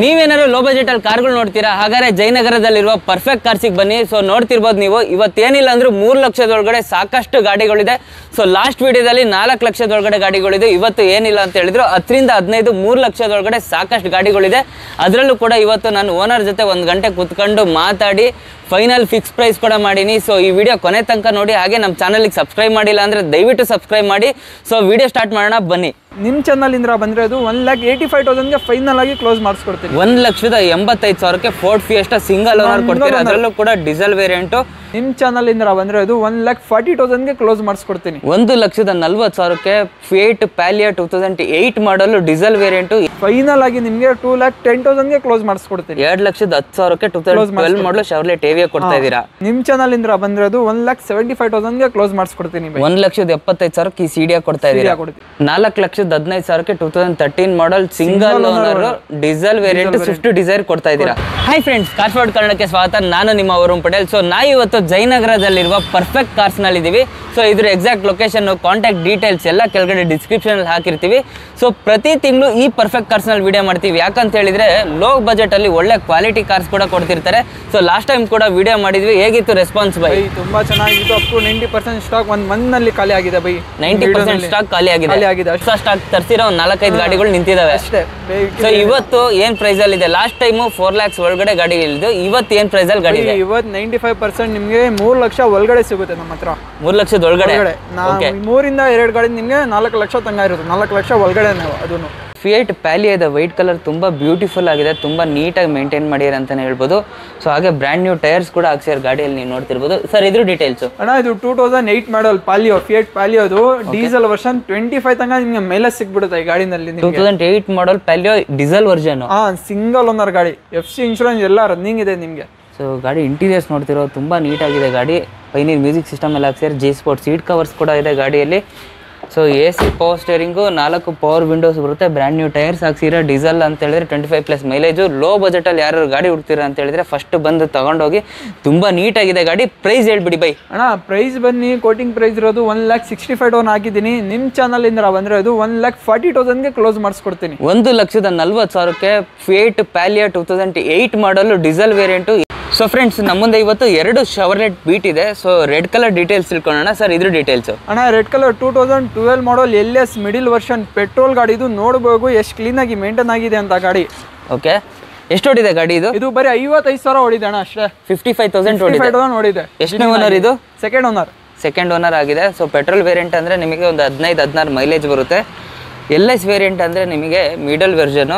ನೀವೇನಾದ್ರು low budget ಅಲ್ಲಿ ಕಾರ್ಗಳು ನೋಡ್ತೀರಾ? ಹಾಗಾದ್ರೆ ಜಯನಗರದಲ್ಲಿರುವ ಪರ್ಫೆಕ್ಟ್ ಕಾರ್ಸಿಗೆ ಬನ್ನಿ. ಸೊ ನೋಡ್ತಿರ್ಬೋದು ನೀವು. ಇವತ್ತೇನಿಲ್ಲ ಅಂದ್ರೆ ಮೂರು ಲಕ್ಷದೊಳಗಡೆ ಸಾಕಷ್ಟು ಗಾಡಿಗಳಿದೆ. ಸೊ ಲಾಸ್ಟ್ ವಿಡಿಯೋದಲ್ಲಿ ನಾಲ್ಕು ಲಕ್ಷದೊಳಗಡೆ ಗಾಡಿಗಳಿದೆ. ಇವತ್ತು ಏನಿಲ್ಲ ಅಂತ ಹೇಳಿದ್ರು. ಹತ್ತರಿಂದ ಹದಿನೈದು, ಮೂರು ಲಕ್ಷದೊಳಗಡೆ ಸಾಕಷ್ಟು ಗಾಡಿಗಳಿದೆ. ಅದರಲ್ಲೂ ಕೂಡ ಇವತ್ತು ನಾನು ಓನರ್ ಜೊತೆ ಒಂದು ಗಂಟೆ ಕುತ್ಕೊಂಡು ಮಾತಾಡಿ ಫೈನಲ್ ಫಿಕ್ಸ್ ಪ್ರೈಸ್ ಕೂಡ ಮಾಡೀನಿ. ಸೊ ಈ ವಿಡಿಯೋ ಕೊನೆ ತನಕ ನೋಡಿ. ಹಾಗೆ ನಮ್ಮ ಚಾನಲ್ಗೆ ಸಬ್ಸ್ಕ್ರೈಬ್ ಮಾಡಿಲ್ಲ ಅಂದರೆ ದಯವಿಟ್ಟು ಸಬ್ಸ್ಕ್ರೈಬ್ ಮಾಡಿ. ಸೊ ವಿಡಿಯೋ ಸ್ಟಾರ್ಟ್ ಮಾಡೋಣ. ಬನ್ನಿ. ನಿಮ್ಮ ಚಾನಲಿಂದ ಬಂದರೆ ಅದು ಒನ್ ಲ್ಯಾಕ್ ಏಯ್ಟಿ ಫೈವ್ ತೌಸಂಡ್ಗೆ ಫೈನಲ್ ಆಗಿ ಕ್ಲೋಸ್ ಮಾಡಿಸ್ಕೊಡ್ತೀನಿ. ಒಂದ್ ಲಕ್ಷದ ಎಂಬತ್ತೈದು ಸಾವಿರಕ್ಕೆ ಫೋರ್ಟ್ ಫಿಯೆಸ್ಟಾ ಸಿಂಗಲ್ ಓನರ್ ಕೊಡ್ತೀರಾ? ಅದರಲ್ಲೂ ಕೂಡ ಡೀಸೆಲ್ ವೇರಿಯಂಟ್ ನಿಮ್ ಚಾನಲ್ ಇಂದ್ರ ಬಂದ್ರೆ ಅದು ಒನ್ ಲ್ಯಾಕ್ ಫಾರ್ಟಿ ತೌಸಂಡ್ಗೆ ಕ್ಲೋಸ್ ಮಾಡಿಸ್ಕೊಡ್ತೀನಿ. ಒಂದು ಲಕ್ಷದ ನಲ್ವತ್ತು ಸಾವಿರಕ್ಕೆ Fiat Palio two thousand eight model diesel variant final ಆಗಿ ನಿಮಗೆ ಟೂ ಲ್ಯಾಕ್ ಟೆನ್ ತೌಸಂಡ್ಗೆ ಕ್ಲೋಸ್ ಮಾಡಿಸ್ಕೊಡ್ತೀನಿ. ಎರಡು ಲಕ್ಷದ ಹತ್ತು ಸಾವಿರಕ್ಕೆ ಟೂ ತೌಸಂಡ್ ಟ್ವೆಲ್ ಮಾಡಲು ಶವರ್ಲೆ ಟೇವಿಯ ಕೊಡ್ತಾ ಇದ್ದೀರಾ? ಚಾನಲ್ ಇಂದ ಬಂದ್ರೆ ಅದು ಒನ್ ಲ್ಯಾಕ್ ಸೆವೆಂಟಿ ಫೈವ್ ತೌಸಂಡ್ಗೆ ಕ್ಲೋಸ್ ಮಾಡಿಸ್ಕೊಡ್ತೀನಿ ಒಂದ್ ಲಕ್ಷದ ಎಪ್ಪತ್ತೈದು ಸಾವಿರಕ್ಕೆ ಈ ಸಿಡಿಯಾ ಕೊಡ್ತಾ ಇದ್ದೀರಾ? ನಾಲ್ಕು ಲಕ್ಷದ ಹದಿನೈದು ಸಾವಿರಕ್ಕೆ two thousand thirteen model single owner diesel variant Swift Dzire ಕೊಡ್ತಾ ಇದ್ದೀರಾ? ಹಾಯ್ ಫ್ರೆಂಡ್ಸ್ ಕಾರ್ಫೋರ್ಡ್ ಕನ್ನಡಕ್ಕೆ ಸ್ವಾಗತ. ನಾನು ನಿಮ್ಮ ವರುಣ್ ಪಟೇಲ್. ಸೊ ನಾ ಇವತ್ತು ಜಯನಗರದಲ್ಲಿರುವ ಪರ್ಫೆಕ್ಟ್ ಕಾರ್ಸ್ನಲ್ಲಿ ಇದೀವಿ. ಸೊ ಇದ್ರ ಎಕ್ಸಾಕ್ಟ್ ಲೊಕೇಶನ್ ಕಾಂಟ್ಯಾಕ್ಟ್ ಡೀಟೇಲ್ಸ್ ಎಲ್ಲ ಕೆಳಗಡೆ ಡಿಸ್ಕ್ರಿಪ್ಷನ್ ಅಲ್ಲಿ ಹಾಕಿರ್ತೀವಿ. ಸೊ ಪ್ರತಿ ತಿಂಗಳು ಈ ಪರ್ಫೆಕ್ಟ್ ಕಾರ್ಸ್ನಲ್ಲಿ ವಿಡಿಯೋ ಮಾಡ್ತೀವಿ. ಯಾಕಂತ ಹೇಳಿದ್ರೆ ಲೋ ಬಜೆಟ್ ಅಲ್ಲಿ ಒಳ್ಳೆ ಕ್ವಾಲಿಟಿ ಕಾರ್ಸ್ ಕೂಡ ಕೊಡ್ತಿರ್ತಾರೆ. ಸೊ ಲಾಸ್ಟ್ ಟೈಮ್ ಕೂಡ ವಿಡಿಯೋ ಮಾಡಿದ್ವಿ. ಹೇಗಿತ್ತು ರೆಸ್ಪಾನ್ಸ್ ಬೈ? ತುಂಬಾ ಚೆನ್ನಾಗಿತ್ತು. Up to ninety percent stock ಒಂದ್ ಮಂತ್ನಲ್ಲಿ ಖಾಲಿ ಆಗಿದೆ ಬೈ. ನೈಂಟಿ ಪರ್ಸೆಂಟ್ ಸ್ಟಾಕ್ ಖಾಲಿ ಆಗಿದೆ. ಖಾಲಿ ಆಗಿದೆ ಅಷ್ಟೇ. ಹೊಸ ಸ್ಟಾಕ್ ತರಿಸಿರೋ ಒಂದು ನಾಲ್ಕೈದು ಗಾಡಿಗಳು ನಿಂತಿದ್ದಾವೆ ಅಷ್ಟೇ. ಸೊ ಇವತ್ತು ಏನ್ ಪ್ರೈಸ್ ಅಲ್ಲಿ ಇದೆ? ಲಾಸ್ಟ್ ಟೈಮು ಫೋರ್ ಲ್ಯಾಕ್ಸ್ ಒಳಗಡೆ ಗಾಡಿ ಇಳಿದು ಇವತ್ತು ಏನ್ ಪ್ರೈಸ್ ಅಲ್ಲಿ ಗಾಡಿ ಇದೆ? ಇವತ್ತು ನೈಂಟಿ ಫೈವ್ ಪರ್ಸೆಂಟ್ ನಿಮಗೆ ಮೂರು ಲಕ್ಷ ಒಳಗಡೆ ಸಿಗುತ್ತೆ ನಮ್ಮ ಹತ್ರ. ಮೂರು ಲಕ್ಷದ ಒಳಗಡೆ? ಮೂರಿಂದ ಎರಡು ಗಾಡಿ ನಿಮಗೆ ನಾಲ್ಕು ಲಕ್ಷ ತಂಗ ಇರುತ್ತೆ. ನಾಲ್ಕು ಲಕ್ಷ ಒಳಗಡೆ ಅದನ್ನು ಫಿಯೇಟ್ ಪ್ಯಾಲಿ ಇದೆ ವೈಟ್ ಕಲರ್ ತುಂಬಾ ಬ್ಯೂಟಿಫುಲ್ ಆಗಿದೆ ತುಂಬಾ ನೀಟಾಗಿ ಮೇಂಟೈನ್ ಮಾಡಿದ್ದಾರೆ ಅಂತಲೇ ಹೇಳ್ಬೋದು. ಸೊ ಹಾಗೆ ಬ್ರ್ಯಾಂಡ್ ನ್ಯೂ ಟೈರ್ಸ್ ಕೂಡ ಹಾಕ್ಸಿರ್ ಗಾಡಿಯಲ್ಲಿ ನೀವು ನೋಡ್ತಿರ್ಬೋದು. ಸರ್ ಇದ್ರ ಡೀಟೇಲ್ಸ್ ಅಣ್ಣ ಇದು two thousand eight model Palio Fiat ಪಾಲಿಯೋದು diesel version twenty five ತನಕ ನಿಮಗೆ ಮೇಲೆ ಸಿಕ್ಬಿಡುತ್ತೆ ಈ ಗಾಡಿನಲ್ಲಿ two thousand eight model Palio diesel version ಹಾ ಸಿಂಗಲ್ ಓನರ್ ಗಾಡಿ. ಎಫ್ ಸಿ ಇನ್ಶೂರೆನ್ಸ್ ಎಲ್ಲ ರನ್ನಿಂಗ್ ಇದೆ ನಿಮಗೆ. ಸೊ ಗಾಡಿ ಇಂಟೀರಿಯರ್ಸ್ ನೋಡ್ತಿರೋ ತುಂಬಾ ನೀಟಾಗಿದೆ ಗಾಡಿ. ಪೈನೀರ್ ಮ್ಯೂಸಿಕ್ ಸಿಸ್ಟಮ್ ಎಲ್ಲ ಹಾಕ್ಸಿರ್ ಜಿ ಸ್ಪೋರ್ಟ್ ಸೀಟ್ ಕವರ್ಸ್ ಕೂಡ ಇದೆ ಗಾಡಿಯಲ್ಲಿ. So A C power steering ನಾಲ್ಕು ಪವರ್ ವಿಂಡೋಸ್ ಬರುತ್ತೆ. ಬ್ರ್ಯಾಂಡ್ ನ್ಯೂ ಟೈರ್ಸ್ ಹಾಕ್ಸಿರೋ ಡೀಸೆಲ್ ಅಂತ ಹೇಳಿದ್ರೆ twenty five plus mileage low ಬಜೆಟಲ್ಲಿ ಯಾರು ಗಾಡಿ ಹುಡ್ತೀರಾ ಅಂತ ಹೇಳಿದ್ರೆ ಫಸ್ಟ್ ಬಂದು ತಗೊಂಡೋಗಿ ತುಂಬ ನೀಟಾಗಿದೆ ಗಾಡಿ. ಪ್ರೈಸ್ ಹೇಳ್ಬಿಡಿ ಬೈ. ಅಣ್ಣ ಪ್ರೈಸ್ ಬನ್ನಿ. ಕೋಟಿಂಗ್ ಪ್ರೈಸ್ ಇರೋದು one lakh sixty five thousand ಹಾಕಿದ್ದೀನಿ ನಿಮ್ಮ ಚಾನಲಿಂದ ಬಂದರೆ ಅದು ಒನ್ ಲ್ಯಾಕ್ ಫಾರ್ಟಿ ತೌಸಂಡ್ಗೆ ಕ್ಲೋಸ್ ಮಾಡಿಸ್ಕೊಡ್ತೀನಿ. ಒಂದು ಲಕ್ಷದ ನಲ್ವತ್ತು ಸಾವಿರಕ್ಕೆ Fiat Palio two thousand eight model diesel variant so friends ನಮ್ಮ ಮುಂದೆ ಇವತ್ತು ಎರಡು ಶವರ್ಲೆಟ್ ಬೀಟ್ ಇದೆ. ಸೊ ರೆಡ್ ಕಲರ್ ಡೀಟೇಲ್ಸ್ ತಿಳ್ಕೊಳ್ಳೋಣ. ಸರ್ ಇದ್ರ ಡೀಟೇಲ್ಸ್ ಅಣ್ಣ red colour two thousand twelve model L S middle version petrol ಗಾಡಿ. ಇದು ನೋಡಬಹುದು ಎಷ್ಟು ಕ್ಲೀನ್ ಆಗಿ ಮೇಂಟೈನ್ ಆಗಿದೆ ಅಂತ ಗಾಡಿ. ಓಕೆ ಎಷ್ಟು ಓಡಿದೆ ಗಾಡಿ ಇದು? ಇದು ಬರೀ ಐವತ್ತೈದು ಸಾವಿರ ಹೊಡಿದೆ ಅಣ್ಣ ಅಷ್ಟೇ. ಫಿಫ್ಟಿ ಫೈವ್ ತೌಸಂಡ್ ಹೊಡಿದೆ ಎಷ್ಟನೇ ಓನರ್ ಇದು? ಸೆಕೆಂಡ್ ಓನರ್ ಸೆಕೆಂಡ್ ಓನರ್ ಆಗಿದೆ. ಸೊ ಪೆಟ್ರೋಲ್ ವೇರಿಯಂಟ್ ಅಂದರೆ ನಿಮಗೆ ಒಂದು ಹದಿನೈದು ಹದಿನಾರು ಮೈಲೇಜ್ ಬರುತ್ತೆ. ಎಲ್ ಎಸ್ ವೇರಿಯಂಟ್ ಅಂದರೆ ನಿಮಗೆ ಮಿಡಲ್ ವೆರ್ಷನು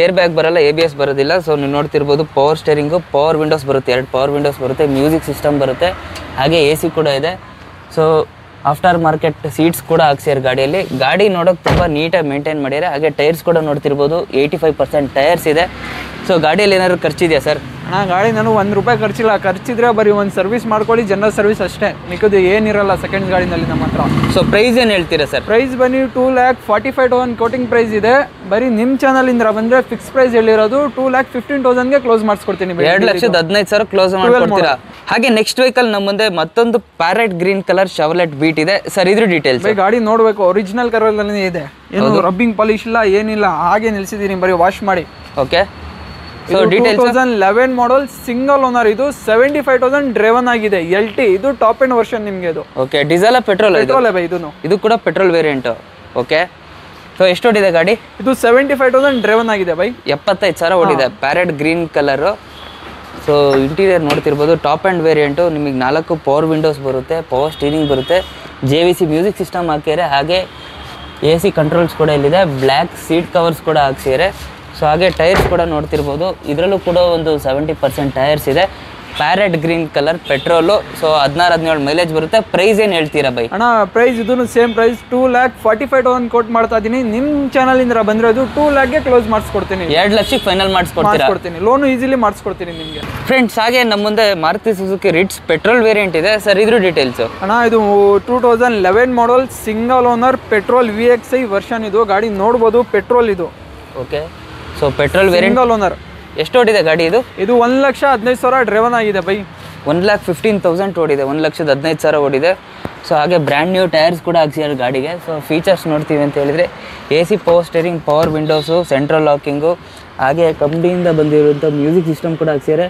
ಏರ್ ಬ್ಯಾಗ್ ಬರಲ್ಲ ಎ ಬಿ ಎಸ್ ಬರೋದಿಲ್ಲ. ಸೊ ನೀವು ನೋಡ್ತಿರ್ಬೋದು ಪವರ್ ಸ್ಟೇರಿಂಗು ಪವರ್ ವಿಂಡೋಸ್ ಬರುತ್ತೆ. ಎರಡು ಪವರ್ ವಿಂಡೋಸ್ ಬರುತ್ತೆ ಮ್ಯೂಸಿಕ್ ಸಿಸ್ಟಮ್ ಬರುತ್ತೆ. ಹಾಗೆ ಎ ಸಿ ಕೂಡ ಇದೆ. ಸೊ ಆಫ್ಟರ್ ಮಾರ್ಕೆಟ್ ಸೀಟ್ಸ್ ಕೂಡ ಹಾಕ್ಸಿದ್ದಾರೆ ಗಾಡಿಯಲ್ಲಿ. ಗಾಡಿ ನೋಡೋಕೆ ತುಂಬ ನೀಟಾಗಿ ಮೇಂಟೈನ್ ಮಾಡಿದ್ದಾರೆ ಹಾಗೆ ಟೈರ್ಸ್ ಕೂಡ ನೋಡ್ತಿರ್ಬೋದು ಏಯ್ಟಿ ಫೈವ್ ಪರ್ಸೆಂಟ್ ಟೈರ್ಸ್ ಇದೆ. ಸೊ ಗಾಡಿಯಲ್ಲಿ ಏನಾದ್ರು ಖರ್ಚಿದೆಯಾ ಸರ್? ಅಣ್ಣ ಗಾಡಿ ನಾನು ಒಂದು ರೂಪಾಯಿ ಖರ್ಚಿಲ್ಲ. ಖರ್ಚಿದ್ರೆ ಬರೀ ಒಂದು ಸರ್ವಿಸ್ ಮಾಡ್ಕೊಳ್ಳಿ ಜನರಲ್ ಸರ್ವಿಸ್ ಅಷ್ಟೇ. ಮಿಕ್ಕದು ಏನಿರಲ್ಲ ಸೆಕೆಂಡ್ ಗಾಡಿನಲ್ಲಿ ನಮ್ಮ ಹತ್ರ. ಸೊ ಪ್ರೈಸ್ ಏನು ಹೇಳ್ತೀರಾ ಸರ್? ಪ್ರೈಸ್ ಬನ್ನಿ two lakh forty five thousand quoting price ಇದೆ. ಬರೀ ನಿಮ್ಮ ಚಾನಲಿಂದ ಬಂದರೆ ಫಿಕ್ಸ್ ಪ್ರೈಸ್ ಹೇಳಿರೋದು ಟೂ ಲ್ಯಾಕ್ ಫಿಫ್ಟೀನ್ ತೌಸಂಡ್ಗೆ ಕ್ಲೋಸ್ ಮಾಡಿಸ್ಕೊಡ್ತೀನಿ. ಎರಡು ಲಕ್ಷದ ಹದಿನೈದು ಸಾವಿರ ಕ್ಲೋಸ್ ಮಾಡ್ಕೊಡ್ತೀರಾ? ಹಾಗೆ ನೆಕ್ಸ್ಟ್ ವೆಹಿಕಲ್ ನಮ್ಮ ಮುಂದೆ ಮತ್ತೊಂದು parrot green colour Chevrolet Beat ಇದೆ. ಸರ್ ಇದ್ರ ಡೀಟೇಲ್ಸ್ ಗಾಡಿ ನೋಡಬೇಕು ಒರಿಜಿನಲ್ ಕಲರ್ನಲ್ಲಿ ಇದೆ. ಏನು ರಬ್ಬಿಂಗ್ ಪಾಲಿಶ್ ಇಲ್ಲ ಏನಿಲ್ಲ ಹಾಗೆ ನಿಲ್ಸಿದ್ದೀನಿ ಬರೀ ವಾಶ್ ಮಾಡಿ. Okay so two details thousand eleven model single owner ಇದು ಸೆವೆಂಟಿ ಫೈವ್ ತೌಸಂಡ್ ಡ್ರೈವನ್ ಆಗಿದೆ. ಎಲ್ ಟಿ ಇದು ಟಾಪ್ ಎಂಡ್ ವರ್ಷನ್ ನಿಮಗೆ ಇದು. ಓಕೆ ಡೀಸೆಲ್ ಪೆಟ್ರೋಲ್ ಪೆಟ್ರೋಲ್ ಇದನ್ನು ಇದು? ಕೂಡ ಪೆಟ್ರೋಲ್ ವೇರಿಯಂಟ್ ಓಕೆ ಸೊ ಎಷ್ಟು ಓಡಿದೆ ಗಾಡಿ? ಇದು ಸೆವೆಂಟಿ ಫೈವ್ ತೌಸಂಡ್ ಡ್ರೆವನ್ ಆಗಿದೆ ಬೈ. ಎಪ್ಪತ್ತೈದು ಸಾವಿರ ಓಡಿದೆ. Parrot green colour so interior ನೋಡ್ತಿರ್ಬೋದು. ಟಾಪ್ ಆ್ಯಂಡ್ ವೇರಿಯಂಟು ನಿಮಗೆ ನಾಲ್ಕು ಪವರ್ ವಿಂಡೋಸ್ ಬರುತ್ತೆ ಪವರ್ ಸ್ಟೀರಿಂಗ್ ಬರುತ್ತೆ. J V C music system ಹಾಕಿದ್ದಾರೆ ಹಾಗೆ ಎ ಸಿ ಕಂಟ್ರೋಲ್ಸ್ ಕೂಡ ಇಲ್ಲಿದೆ. ಬ್ಲ್ಯಾಕ್ ಸೀಟ್ ಕವರ್ಸ್ ಕೂಡ ಹಾಕ್ಸಿದ್ದಾರೆ ಸೊ ಹಾಗೆ ಟೈರ್ಸ್ ಕೂಡ ನೋಡ್ತಿರ್ಬೋದು. ಇದರಲ್ಲೂ ಕೂಡ ಒಂದು ಸೆವೆಂಟಿ ಪರ್ಸೆಂಟ್ ಟೈರ್ಸ್ ಇದೆ. Parrot green colour petrol so ಹದಿನಾರು ಹದಿನೇಳು ಮೈಲೇಜ್ ಬರುತ್ತೆ. ಪ್ರೈಸ್ ಏನು ಹೇಳ್ತೀರಾ ಬೈ? ಅಣ್ಣ ಪ್ರೈಸ್ ಇದೂ same price two lakh forty five thousand quote ಮಾಡ್ತಾ ಇದ್ದೀನಿ ನಿಮ್ಮ ಚಾನಲಿಂದ ಬಂದಿರೋದು ಟೂ ಲ್ಯಾಕ್ಗೆ ಕ್ಲೋಸ್ ಮಾಡಿಸ್ಕೊಡ್ತೀನಿ. ಎರಡು ಲಕ್ಷಕ್ಕೆ ಫೈನಲ್ ಮಾಡಿಸ್ಕೊಡ್ತೀನಿ. ಲೋನು ಈಸಿಲಿ ಮಾಡಿಸ್ಕೊಡ್ತೀನಿ ನಿಮಗೆ. ಫ್ರೆಂಡ್ಸ್ ಹಾಗೆ ನಮ್ಮ ಮುಂದೆ Maruti Suzuki Ritz petrol variant ಇದೆ. ಸರ್ ಇದ್ರ ಡೀಟೇಲ್ಸು ಅಣ್ಣ ಇದು two thousand eleven model single owner petrol V X I version ಇದು. ಗಾಡಿ ನೋಡ್ಬೋದು ಪೆಟ್ರೋಲ್ ಇದು. Okay so petrol variant owner ಎಷ್ಟು ಓಡಿದೆ ಗಾಡಿ ಇದು? ಇದು ಒಂದು ಲಕ್ಷ ಹದಿನೈದು ಸಾವಿರ ಡ್ರೈವನ್ ಆಗಿದೆ ಬೈ. ಒನ್ ಲ್ಯಾಕ್ ಫಿಫ್ಟೀನ್ ತೌಸಂಡ್ ಓಡಿದೆ ಒಂದು ಲಕ್ಷದ ಹದಿನೈದು ಸಾವಿರ ಓಡಿದೆ. ಸೊ ಹಾಗೆ ಬ್ರ್ಯಾಂಡ್ ನ್ಯೂ ಟೈರ್ಸ್ ಕೂಡ ಹಾಕ್ಸಿದ್ದಾರೆ ಗಾಡಿಗೆ. ಸೊ ಫೀಚರ್ಸ್ ನೋಡ್ತೀವಿ ಅಂತ ಹೇಳಿದರೆ A C power steering power windows central locking ಹಾಗೆ ಕಂಪ್ನಿಯಿಂದ ಬಂದಿರುವಂಥ ಮ್ಯೂಸಿಕ್ ಸಿಸ್ಟಮ್ ಕೂಡ ಹಾಕ್ಸಿದ್ದಾರೆ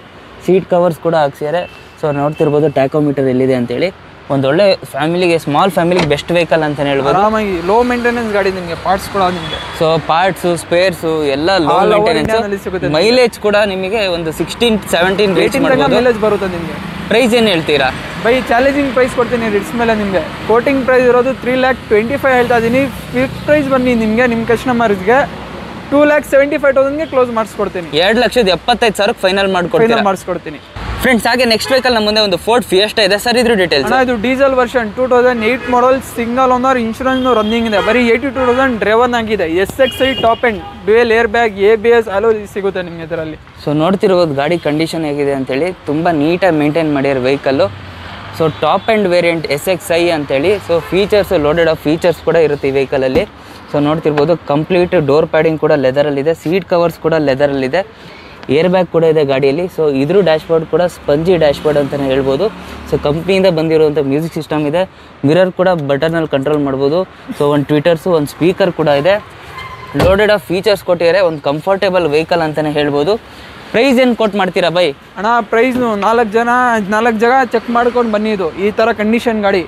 ಸೀಟ್ ಕವರ್ಸ್ ಕೂಡ ಹಾಕ್ಸಿದ್ದಾರೆ ಸೊ ನೋಡ್ತಿರ್ಬೋದು ಟ್ಯಾಕೋಮೀಟರ್ ಎಲ್ಲಿದೆ ಅಂತೇಳಿ. ಒಂದೊಳ್ಳೆ ಫ್ಯಾಮಿಲಿಗೆ ಸ್ಮಾಲ್ ಫ್ಯಾಮಿಲಿಗೆ ಬೆಸ್ಟ್ ವೆಹಿಕಲ್ ಅಂತಲೇ ಹೇಳ್ಬೋದು. ಆರಾಮಾಗಿ ಲೋ ಮೇಂಟೆನೆನ್ಸ್ ಗಾಡಿ ನಿಮಗೆ ಪಾರ್ಟ್ಸ್ ಕೂಡ ನಿಮಗೆ. ಸೊ ಪಾರ್ಟ್ಸು ಸ್ಪೇರ್ಸು ಎಲ್ಲ ಲೋ ಮೇಂಟೆನೆನ್ಸ್ ಮೈಲೇಜ್ ಕೂಡ ನಿಮಗೆ ಒಂದು ಸಿಕ್ಸ್ಟೀನ್ ಸೆವೆಂಟೀನ್ ರೇಟಿಂಗ್ ಮೈಲೇಜ್ ಬರುತ್ತೆ ನಿಮಗೆ. ಪ್ರೈಸ್ ಏನು ಹೇಳ್ತೀರಾ? ಬೈ ಚಾಲೆಂಜಿಂಗ್ ಪ್ರೈಸ್ ಕೊಡ್ತೀನಿ ರಿಟ್ಸ್ ಮೇಲೆ ನಿಮಗೆ. ಕೋಟಿಂಗ್ ಪ್ರೈಸ್ ಇರೋದು ತ್ರೀ ಲ್ಯಾಕ್ ಟ್ವೆಂಟಿ ಫೈವ್ ಹೇಳ್ತಾ ಇದ್ದೀನಿ ಫಿಫ್ತ್ ಪ್ರೈಸ್ ಬನ್ನಿ ನಿಮಗೆ ನಿಮ್ಮ ಕಸ್ಟಮರ್ಸ್ಗೆ ಟೂ ಲ್ಯಾಕ್ ಸೆವೆಂಟಿ ಫೈವ್ ತೌಸಂಡ್ಗೆ ಕ್ಲೋಸ್ ಮಾಡಿಸ್ಕೊಡ್ತೀನಿ. ಎರಡು ಲಕ್ಷದ ಎಪ್ಪತ್ತೈದು ಸಾವಿರಕ್ಕೆ ಫೈನಲ್ ಮಾಡ್ಕೊಡ್ತೀನಿ ಮಾಡಿಸ್ಕೊಡ್ತೀನಿ. ಫ್ರೆಂಡ್ಸ್ ಹಾಗೆ ನೆಕ್ಸ್ಟ್ ವೆಹಿಕಲ್ ನಮ್ಮ ಮುಂದೆ ಒಂದು ಫೋರ್ಟ್ ಫಿಯೆಸ್ಟಾ ಇದೆ. ಸರ್ ಇದ್ರ ಡೀಟೇಲ್ಸ್ ಇದು diesel version two thousand eight model single owner insurance running ಇದೆ. ಬರೀ ಏಯ್ಟಿ ಟೂ ತೌಸಂಡ್ ಡ್ರೆವನ್ ಆಗಿದೆ S X I top end dual air bag A B S alloy ಸಿಗುತ್ತೆ ನಿಮಗೆ ಇದರಲ್ಲಿ. ಸೊ ನೋಡ್ತಿರ್ಬೋದು ಗಾಡಿ ಕಂಡೀಷನ್ ಹೇಗಿದೆ ಅಂತೇಳಿ. ತುಂಬ ನೀಟಾಗಿ ಮೇಂಟೈನ್ ಮಾಡ್ಯಾರ vehicle so top end variant S X I ಅಂತೇಳಿ. So features loaded of features ಕೂಡ ಇರುತ್ತೆ ಈ ವೆಹಿಕಲಲ್ಲಿ ಸೊ ನೋಡ್ತಿರ್ಬೋದು ಕಂಪ್ಲೀಟ್ ಡೋರ್ ಪ್ಯಾಡಿಂಗ್ ಕೂಡ ಲೆದರಲ್ಲಿದೆ ಸೀಟ್ ಕವರ್ಸ್ ಕೂಡ ಲೆದರಲ್ಲಿದೆ ಏರ್ ಬ್ಯಾಗ್ ಕೂಡ ಇದೆ ಗಾಡಿಯಲ್ಲಿ. ಸೊ ಇದ್ರ ಡ್ಯಾಶ್ಬೋರ್ಡ್ ಕೂಡ ಸ್ಪಂಜಿ ಡ್ಯಾಶ್ಬೋರ್ಡ್ ಅಂತಲೇ ಹೇಳ್ಬೋದು. ಸೊ ಕಂಪ್ನಿಯಿಂದ ಬಂದಿರುವಂಥ ಮ್ಯೂಸಿಕ್ ಸಿಸ್ಟಮ್ ಇದೆ. ಮಿರರ್ ಕೂಡ ಬಟನಲ್ಲಿ ಕಂಟ್ರೋಲ್ ಮಾಡ್ಬೋದು. ಸೊ ಒಂದು ಟ್ವಿಟರ್ಸು ಒಂದು ಸ್ಪೀಕರ್ ಕೂಡ ಇದೆ. ಲೋಡೆಡ್ ಆಫ್ ಫೀಚರ್ಸ್ ಕೊಟ್ಟಿದ್ದಾರೆ. ಒಂದು ಕಂಫರ್ಟೇಬಲ್ ವೆಹಿಕಲ್ ಅಂತಲೇ ಹೇಳ್ಬೋದು. ಪ್ರೈಸ್ ಏನು ಕೊಟ್ಟು ಮಾಡ್ತೀರಾ ಬೈ? ಅಣ್ಣ ಪ್ರೈಸ್ ನಾಲ್ಕು ಜನ, ನಾಲ್ಕು ಜಾಗ ಚೆಕ್ ಮಾಡ್ಕೊಂಡು ಬನ್ನಿ ಇದು. ಈ ಥರ ಕಂಡೀಷನ್ ಗಾಡಿ.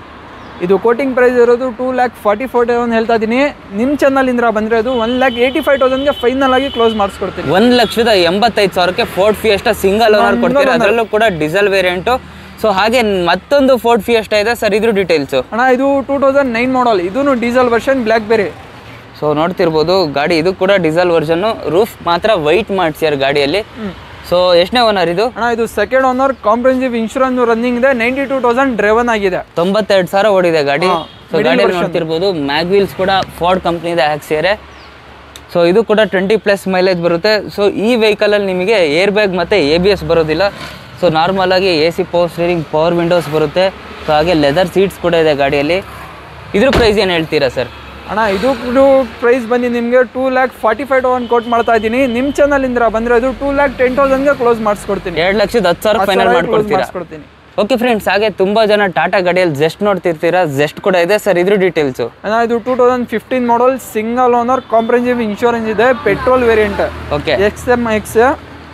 ಇದು ಕೋಟಿಂಗ್ ಪ್ರೈಸ್ ಇರೋದು two lakh forty four thousand ಹೇಳ್ತಾ ಇದ್ದೀನಿ. ನಿಮ್ಮ ಚಾನಲಿಂದ ಬಂದರೆ ಅದು ಒನ್ ಲ್ಯಾಕ್ ಏಯ್ಟಿ ಫೈವ್ ತೌಸಂಡ್ಗೆ ಫೈನಲ್ ಆಗಿ ಕ್ಲೋಸ್ ಮಾಡಿಸ್ಕೊಡ್ತೀನಿ. ಒಂದು ಲಕ್ಷದ ಎಂಬತ್ತೈದು ಸಾವಿರಕ್ಕೆ ಫೋರ್ಟ್ ಫಿಯೆಸ್ಟಾ ಸಿಂಗಲ್ ಓನರ್ ಕೊಡ್ತೀರಾ? ಅದರಲ್ಲೂ ಕೂಡ ಡೀಸೆಲ್ ವೇರಿಯಂಟು ಸೊ ಹಾಗೆ ಮತ್ತೊಂದು ಫೋರ್ಟ್ ಫಿಯೆಸ್ಟಾ ಇದೆ. ಸರ್ ಇದ್ರ ಡೀಟೇಲ್ಸು ಅಣ್ಣ ಇದು ಟೂ ತೌಸಂಡ್ ನೈನ್ ಮಾಡಲ್ ಇದೂ ಡೀಸೆಲ್ ವರ್ಷನ್ ಬ್ಲ್ಯಾಕ್ ಬೇರೆ ಸೊ ನೋಡ್ತಿರ್ಬೋದು ಗಾಡಿ ಇದು ಕೂಡ ಡೀಸೆಲ್ ವರ್ಷನ್ನು ರೂಫ್ ಮಾತ್ರ ವೈಟ್ ಮಾಡಿಸ್ಯಾರ ಗಾಡಿಯಲ್ಲಿ. ಸೊ ಎಷ್ಟನೇ ಓನರ್ ಇದು? ಅಣ್ಣ ಇದು second owner comprehensive insurance running ಇದೆ. ನೈಂಟಿ ಟೂ ತೌಸಂಡ್ ಡ್ರೈವನ್ ಆಗಿದೆ. ತೊಂಬತ್ತೆರಡು ಸಾವಿರ ಓಡಿದೆ ಗಾಡಿ. ಸೊ ಗಾಡಿ. ನೋಡ್ತಿರ್ಬೋದು ಮ್ಯಾಗ್ವೀಲ್ಸ್ ಕೂಡ ಫೋರ್ಡ್ ಕಂಪ್ನಿದೆ ಹಾಕ್ಸಿದ್ದಾರೆ ಸೊ ಇದು ಕೂಡ ಟ್ವೆಂಟಿ ಪ್ಲಸ್ ಮೈಲೇಜ್ ಬರುತ್ತೆ. ಸೊ ಈ ವೆಹಿಕಲಲ್ಲಿ ನಿಮಗೆ ಏರ್ ಬ್ಯಾಗ್ ಮತ್ತು ಎ ಬಿ ಎಸ್ ಬರೋದಿಲ್ಲ. ಸೊ ನಾರ್ಮಲ್ ಆಗಿ A C power steering power windows ಬರುತ್ತೆ. ಸೊ ಹಾಗೆ ಲೆದರ್ ಸೀಟ್ಸ್ ಕೂಡ ಇದೆ ಗಾಡಿಯಲ್ಲಿ. ಇದ್ರ ಪ್ರೈಸ್ ಏನು ಹೇಳ್ತೀರಾ ಸರ್ ಅಣ್ಣ ಇದು ಪ್ರೈಸ್ ಬಂದು ನಿಮಗೆ two lakh forty five thousand quote ಮಾಡ್ತಾ ಇದ್ದೀನಿ. ನಿಮ್ಮ ಚಾನಲಿಂದ ಬಂದರೆ ಅದು ಟೂ ಲ್ಯಾಕ್ ಟೆನ್ ತೌಸಂಡ್ಗೆ ಕ್ಲೋಸ್ ಮಾಡಿಸ್ಕೊಡ್ತೀನಿ. ಎರಡು ಲಕ್ಷದ ಹತ್ತು ಸಾವಿರ ಫೈನಲ್ ಮಾಡ್ಕೊಡ್ತೀನಿ ಓಕೆ ಫ್ರೆಂಡ್ಸ್ ಹಾಗೆ ತುಂಬ ಜನ ಟಾಟಾ ಗಾಡಿಯಲ್ಲಿ ಜೆಸ್ಟ್ ನೋಡ್ತಿರ್ತೀರಾ? ಜೆಸ್ಟ್ ಕೂಡ ಇದೆ ಸರ್ ಇದ್ರ ಡೀಟೇಲ್ಸು ಅಣ್ಣ ಇದು two thousand fifteen model single owner comprehensive insurance ಇದೆ petrol variant okay X M X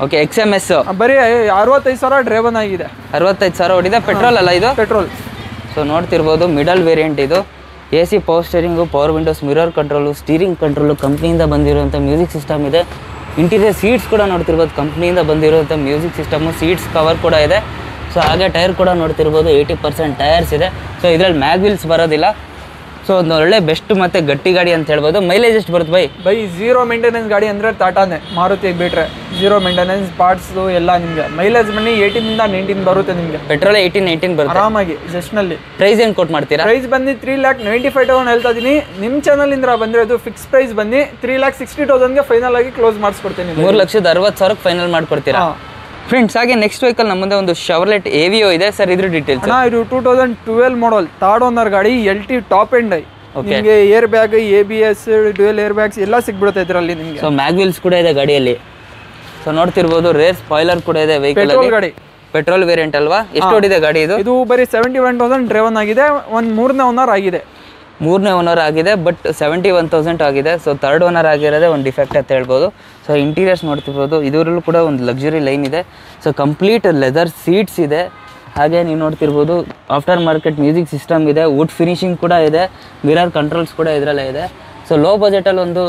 okay X M S ಬರೀ ಅರವತ್ತೈದು ಸಾವಿರ ಡ್ರೈವನ್ ಆಗಿದೆ. ಅರವತ್ತೈದು ಸಾವಿರ ಹೊಡಿದೆ ಪೆಟ್ರೋಲ್ ಅಲ್ಲ ಇದು? ಪೆಟ್ರೋಲ್ ಸೊ ನೋಡ್ತಿರ್ಬೋದು ಮಿಡಲ್ ವೇರಿಯಂಟ್ ಇದು. A C power steering, power windows, mirror control, steering control ಕಂಪ್ನಿಯಿಂದ ಬಂದಿರುವಂಥ ಮ್ಯೂಸಿಕ್ ಸಿಸ್ಟಮ್ ಇದೆ. ಇಂಟೀರಿಯರ್ ಸೀಟ್ಸ್ ಕೂಡ ನೋಡ್ತಿರ್ಬೋದು, ಕಂಪ್ನಿಯಿಂದ ಬಂದಿರುವಂಥ ಮ್ಯೂಸಿಕ್ ಸಿಸ್ಟಮು. ಸೀಟ್ಸ್ ಕವರ್ ಕೂಡ ಇದೆ. ಸೊ ಹಾಗೆ ಟೈರ್ ಕೂಡ ನೋಡ್ತಿರ್ಬೋದು, ಏಯ್ಟಿ ಪರ್ಸೆಂಟ್ ಟೈರ್ಸ್ ಇದೆ. ಸೊ ಇದರಲ್ಲಿ ಮ್ಯಾಗ್ವಿಲ್ಸ್ ಬರೋದಿಲ್ಲ. ಸೊ ಒಂದು ಒಳ್ಳೆ ಬೆಸ್ಟ್ ಮತ್ತೆ ಗಟ್ಟಿ ಗಾಡಿ ಅಂತ ಹೇಳ್ಬೋದು. ಮೈಲೇಜ್ ಎಷ್ಟು ಬರುತ್ತೆ ಬೈ ಬೈ ಝೀರೋ ಮೇಂಟೆನೆನ್ಸ್ ಗಾಡಿ ಅಂದರೆ ಟಾಟಾನೇ ಮಾರುತಿ ಬಿಟ್ರೆ ಝೀರೋ ಮೇಂಟೆನೆನ್ಸ್ ಪಾರ್ಟ್ಸು ಎಲ್ಲ ನಿಮಗೆ. ಮೈಲೇಜ್ ಬನ್ನಿ ಏಯ್ಟೀನಿಂದ ನೈನ್ಟೀನ್ ಬರುತ್ತೆ ನಿಮಗೆ. ಪೆಟ್ರೋಲ್ ಏಯ್ಟೀನ್ ನೈನ್ಟೀನ್ ಬರುತ್ತೆ. ಆರಾಮಾಗಿ ಜಸ್ಟ್ನಲ್ಲಿ ಪ್ರೈಸ್ ಏನು ಕೊಟ್ಟು ಮಾಡ್ತೀರಾ? ಪ್ರೈಸ್ ಬಂದು three lakh ninety five thousand ಹೇಳ್ತಾ ಇದ್ದೀನಿ ನಿಮ್ಮ ಚಾನಲಿಂದ ಬಂದರೆ ಅದು ಫಿಕ್ಸ್ ಪ್ರೈಸ್ ಬನ್ನಿ. ತ್ರೀ ಲ್ಯಾಕ್ ಸಿಕ್ಸ್ಟಿ ತೌಸಂಡ್ಗೆ ಫೈನಲ್ ಆಗಿ ಕ್ಲೋಸ್ ಮಾಡಿಸ್ಕೊಡ್ತೀನಿ ಮೂರು ಲಕ್ಷದ ಅರವತ್ತು ಸಾವಿರಕ್ಕೆ ಫೈನಲ್ ಮಾಡ್ಕೊಡ್ತೀರಾ? ಫ್ರೆಂಡ್ಸ್ ಹಾಗೆ ನೆಕ್ಸ್ಟ್ ವೆಹಿಕಲ್ ನಮ್ಮ ಮುಂದೆ ಒಂದು ಶವರ್ಲೆಟ್ ಎವಿಯೋ ಇದೆ. ಸರ್ ಇದ್ರ ಡೀಟೇಲ್ಸ್ ಇದು two thousand twelve model third owner ಗಾಡಿ L T top end I ನಿಮಗೆ air bag A B S dual air bags ಎಲ್ಲ ಸಿಗ್ಬಿಡುತ್ತೆ ಇದರಲ್ಲಿ ನಿಮಗೆ. ಸೊ ಮ್ಯಾಗ್ವಿಲ್ಸ್ ಕೂಡ ಇದೆ ಗಾಡಿಯಲ್ಲಿ. ಸೊ ನೋಡ್ತಿರ್ಬೋದು ರೇರ್ ಸ್ಪಾಯ್ಲರ್ ಕೂಡ ಇದೆ ವೆಹಿಕಲ್ ಗಾಡಿ. ಪೆಟ್ರೋಲ್ ವೇರಿಯಂಟ್ ಅಲ್ವಾ? ಎಷ್ಟು ಓಡಿದೆ ಗಾಡಿ ಇದು? ಇದು ಬರೀ ಸೆವೆಂಟಿ ಒನ್ ತೌಸಂಡ್ ಡ್ರೈವನ್ ಆಗಿದೆ. ಒಂದು ಮೂರನೇ ಓನರ್ ಆಗಿದೆ. ಮೂರನೇ ಓನರ್ ಆಗಿದೆ ಬಟ್ ಸೆವೆಂಟಿ ಒನ್ ತೌಸಂಡ್ ಆಗಿದೆ. ಸೊ ತರ್ಡ್ ಓನರ್ ಆಗಿರೋದೇ ಒಂದು ಡಿಫೆಕ್ಟ್ ಅಂತ ಹೇಳ್ಬೋದು. ಸೊ ಇಂಟೀರಿಯರ್ಸ್ ನೋಡ್ತಿರ್ಬೋದು. ಇದರಲ್ಲೂ ಕೂಡ ಒಂದು ಲಕ್ಸುರಿ ಲೈನ್ ಇದೆ. ಸೊ ಕಂಪ್ಲೀಟ್ ಲೆದರ್ ಸೀಟ್ಸ್ ಇದೆ. ಹಾಗೆ ನೀವು ನೋಡ್ತಿರ್ಬೋದು ಆಫ್ಟರ್ ಮಾರ್ಕೆಟ್ ಮ್ಯೂಸಿಕ್ ಸಿಸ್ಟಮ್ ಇದೆ. ವುಡ್ ಫಿನಿಶಿಂಗ್ ಕೂಡ ಇದೆ. ಮಿರರ್ ಕಂಟ್ರೋಲ್ಸ್ ಕೂಡ ಇದರಲ್ಲೇ ಇದೆ. ಸೊ ಲೋ ಬಜೆಟಲ್ಲಿ ಒಂದು